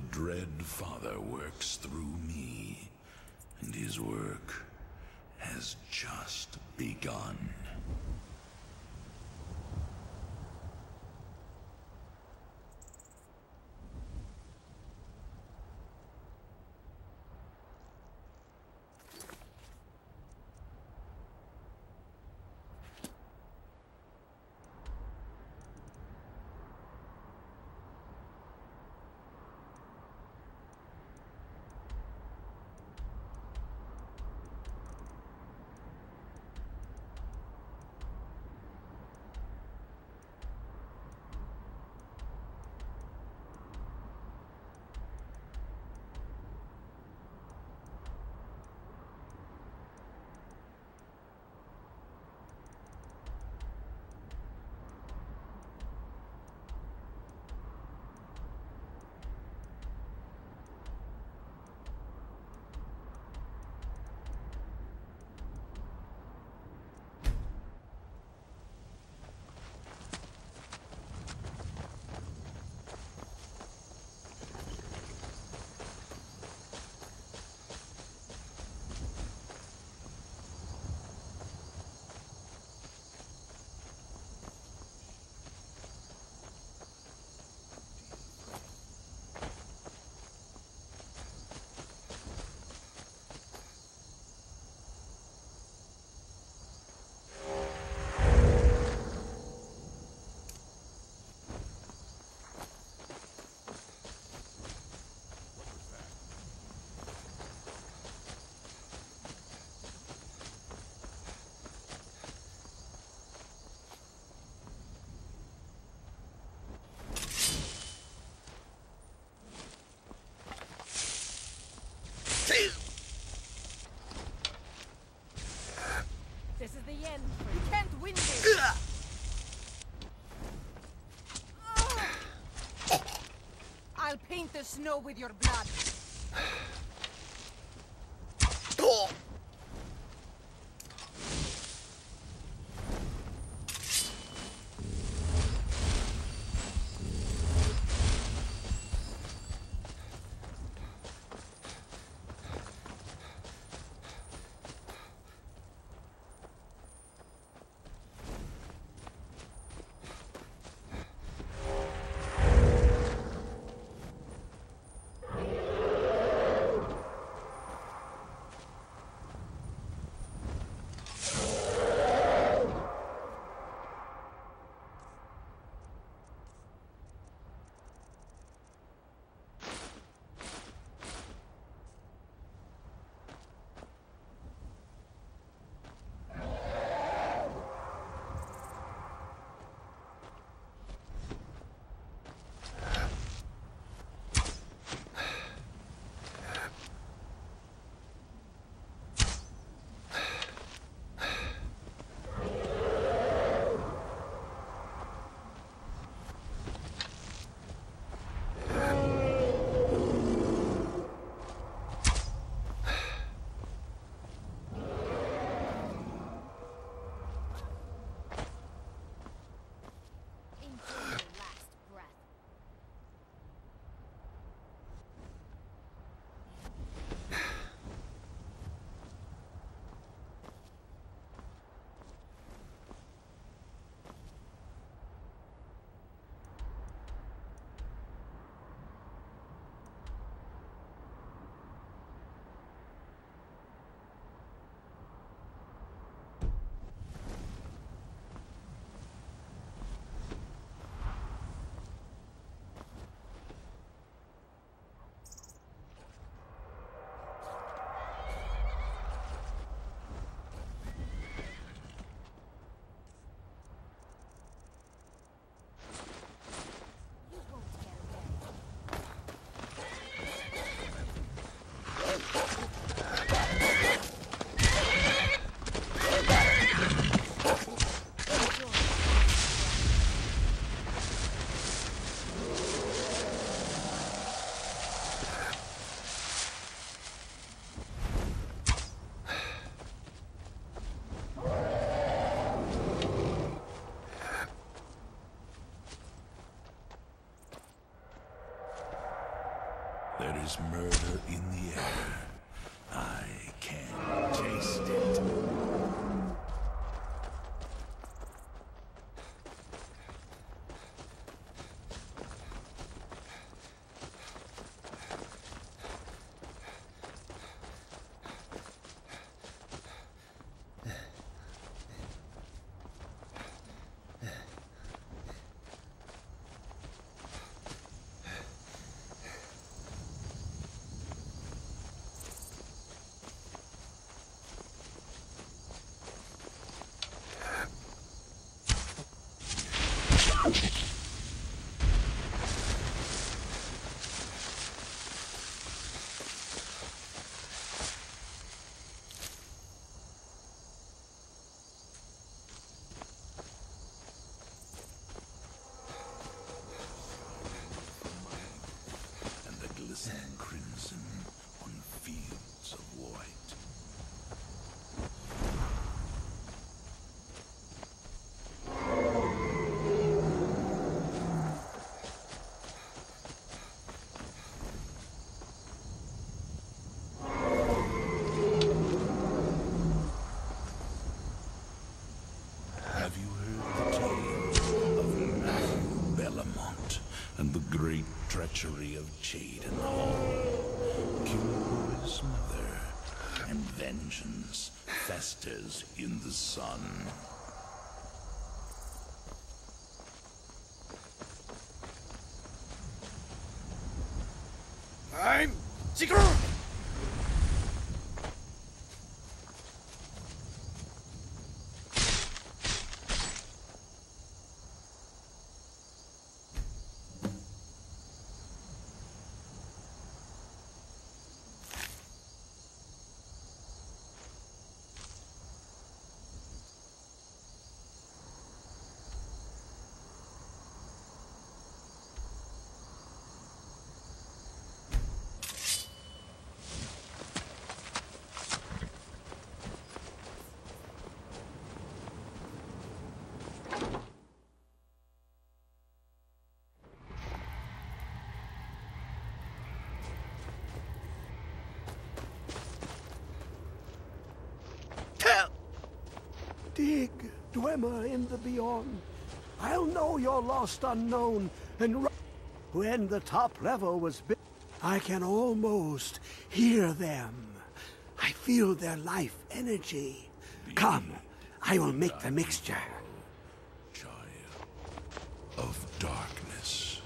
The Dread Father works through me, and his work has just begun. This is the end. You can't win this. I'll paint the snow with your blood. Murder in the air. I can taste it. and the glistening crimson on fields of white. Have you heard the tale of Matthew Bellamont and the great treachery of Chaden Hall? Kilroy's mother, and vengeance festers in the sun. I'm Seeker! Tell! Dig, Dwemer in the beyond. I'll know your lost unknown and when the top level was built, I can almost hear them. I feel their life energy. Come, I will make the mixture. Child of darkness.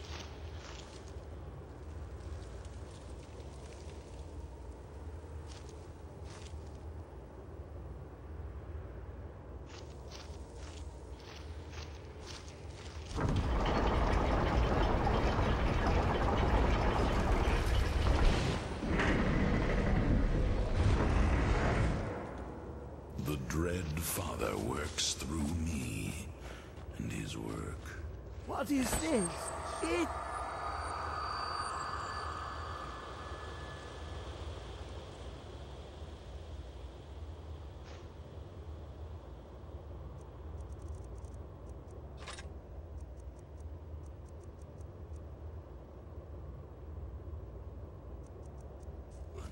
The dread Father works through me, and his work What is this? It.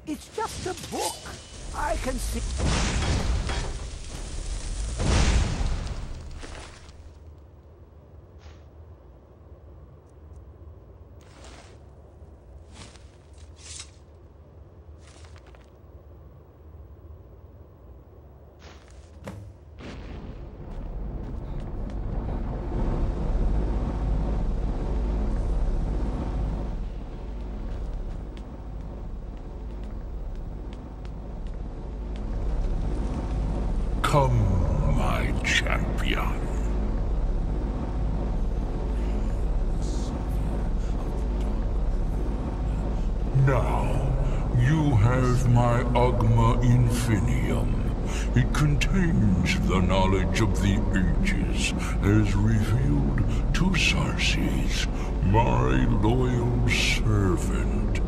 It's just a book. I can see. Come, my champion. Now, you have my Oghma Infinium. It contains the knowledge of the ages as revealed to Xarxes, my loyal servant.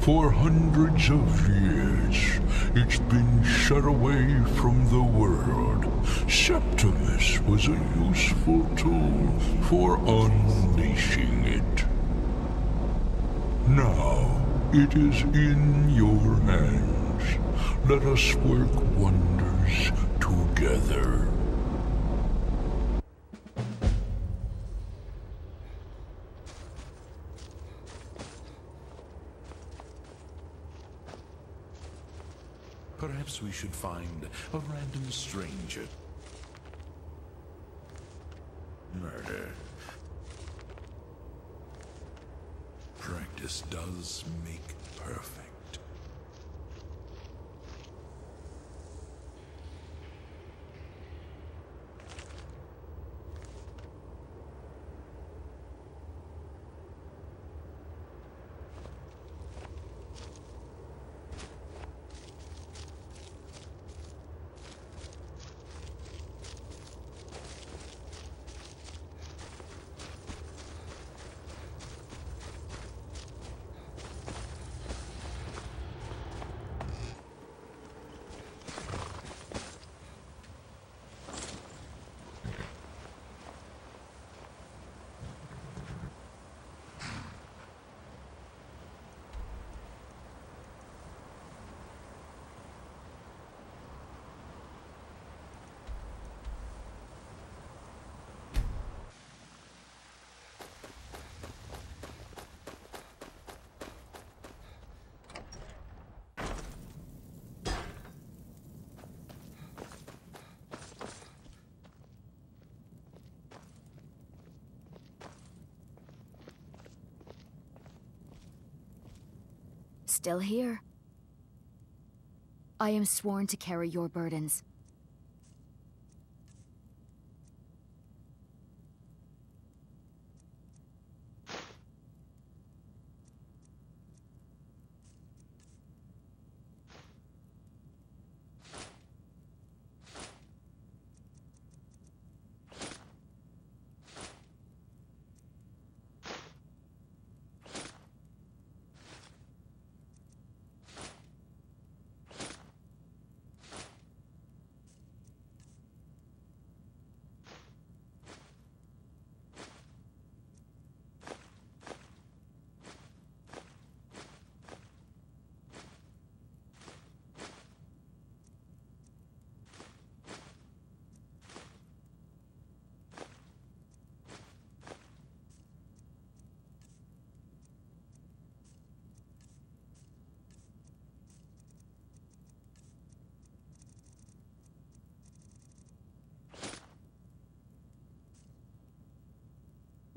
For hundreds of years, it's been shut away from the world. Septimus was a useful tool for unleashing it. Now, it is in your hands. Let us work wonders together. Perhaps we should find a random stranger. Murder. Practice does make perfect. Still here. I am sworn to carry your burdens.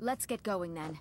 Let's get going then.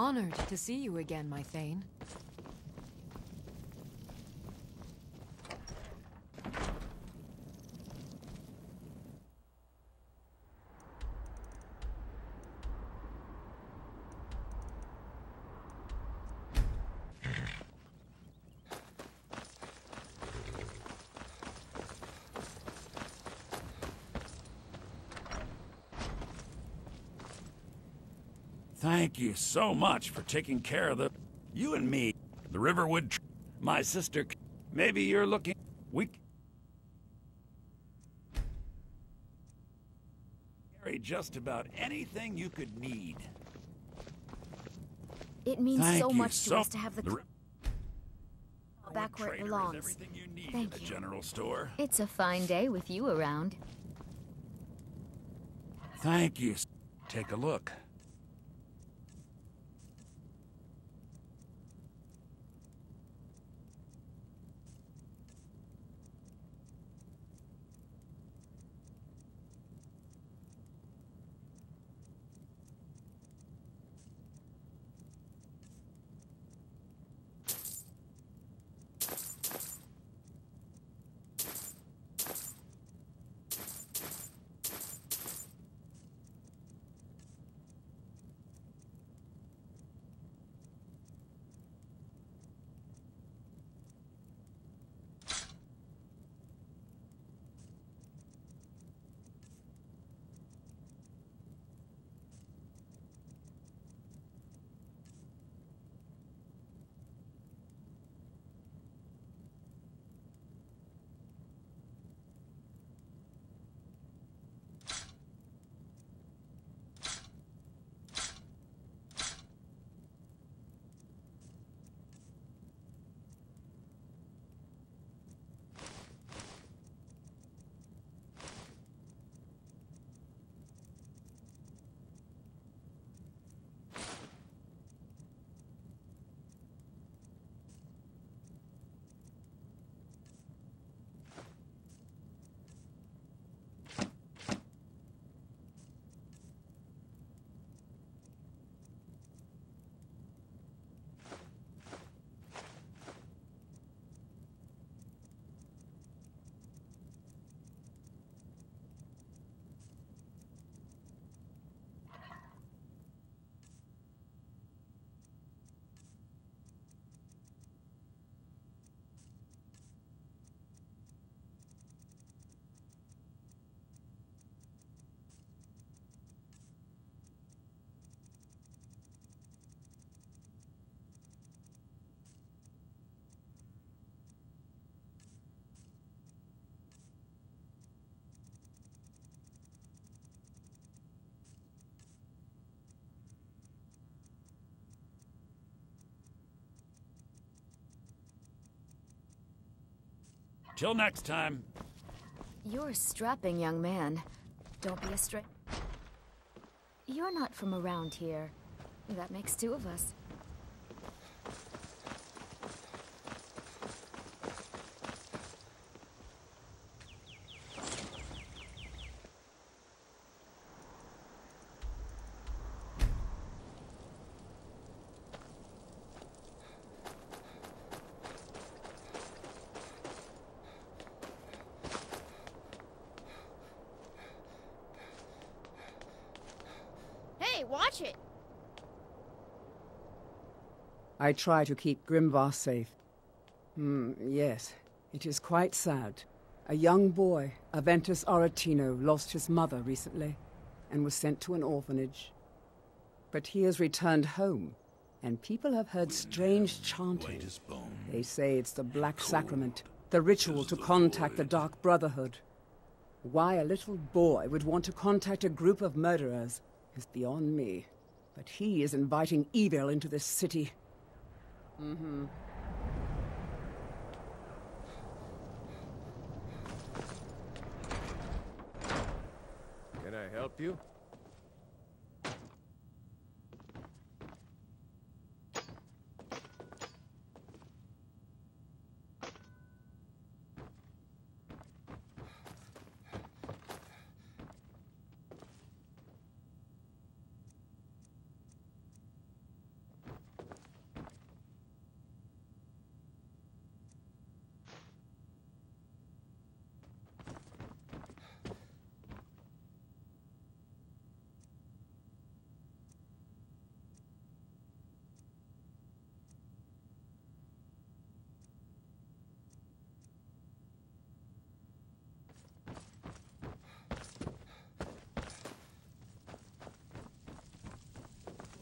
Honored to see you again, my Thane. Thank you so much for taking care of the... You and me, the Riverwood... tr- My sister... Maybe you're looking... We... Carry just about anything you could need. It means Thank so much so... to us to have the, the back where it belongs. you Thank you. general store. It's a fine day with you around. Thank you. Take a look. Till next time. You're a strapping young man. Don't be a stra- You're not from around here. That makes two of us. Hey, watch it! I try to keep Grimvar safe. Hmm, yes, it is quite sad. A young boy, Aventus Aretino, lost his mother recently and was sent to an orphanage. But he has returned home, and people have heard strange chanting. They say it's the Black Sacrament, the ritual to contact the Dark Brotherhood. Why a little boy would want to contact a group of murderers is beyond me. But he is inviting evil into this city. Mm-hmm. Can I help you?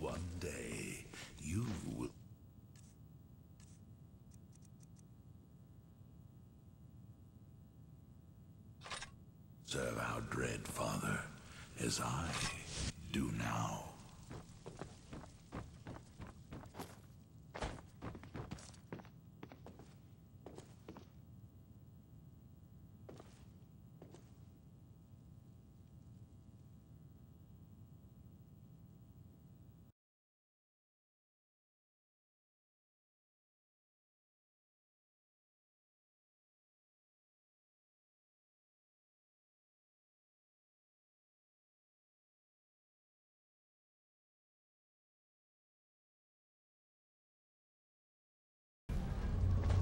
one day you will. Serve father as I do now.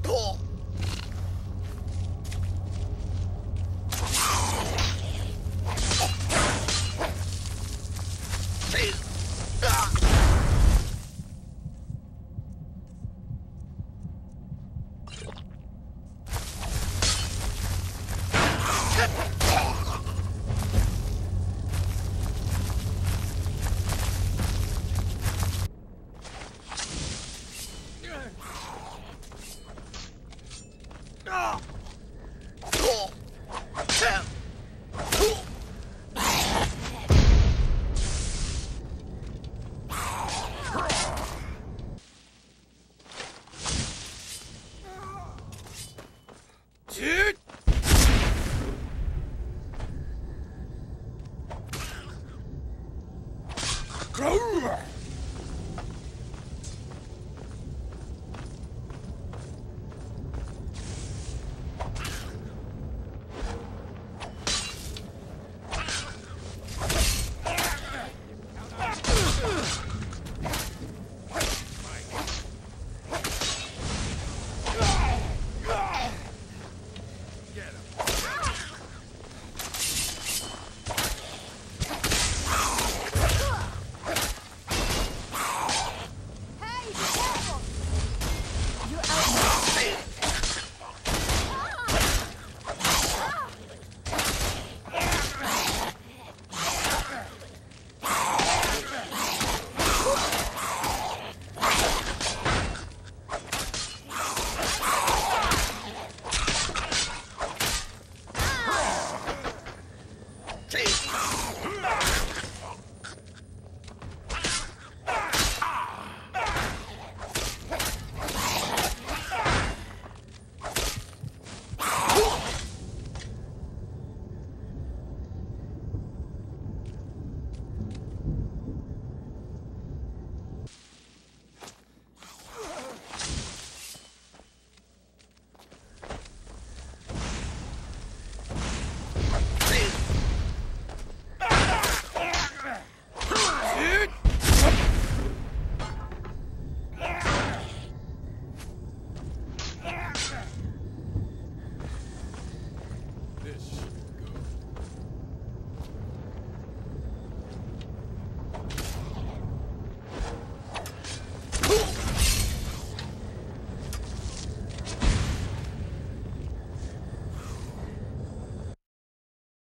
Dude!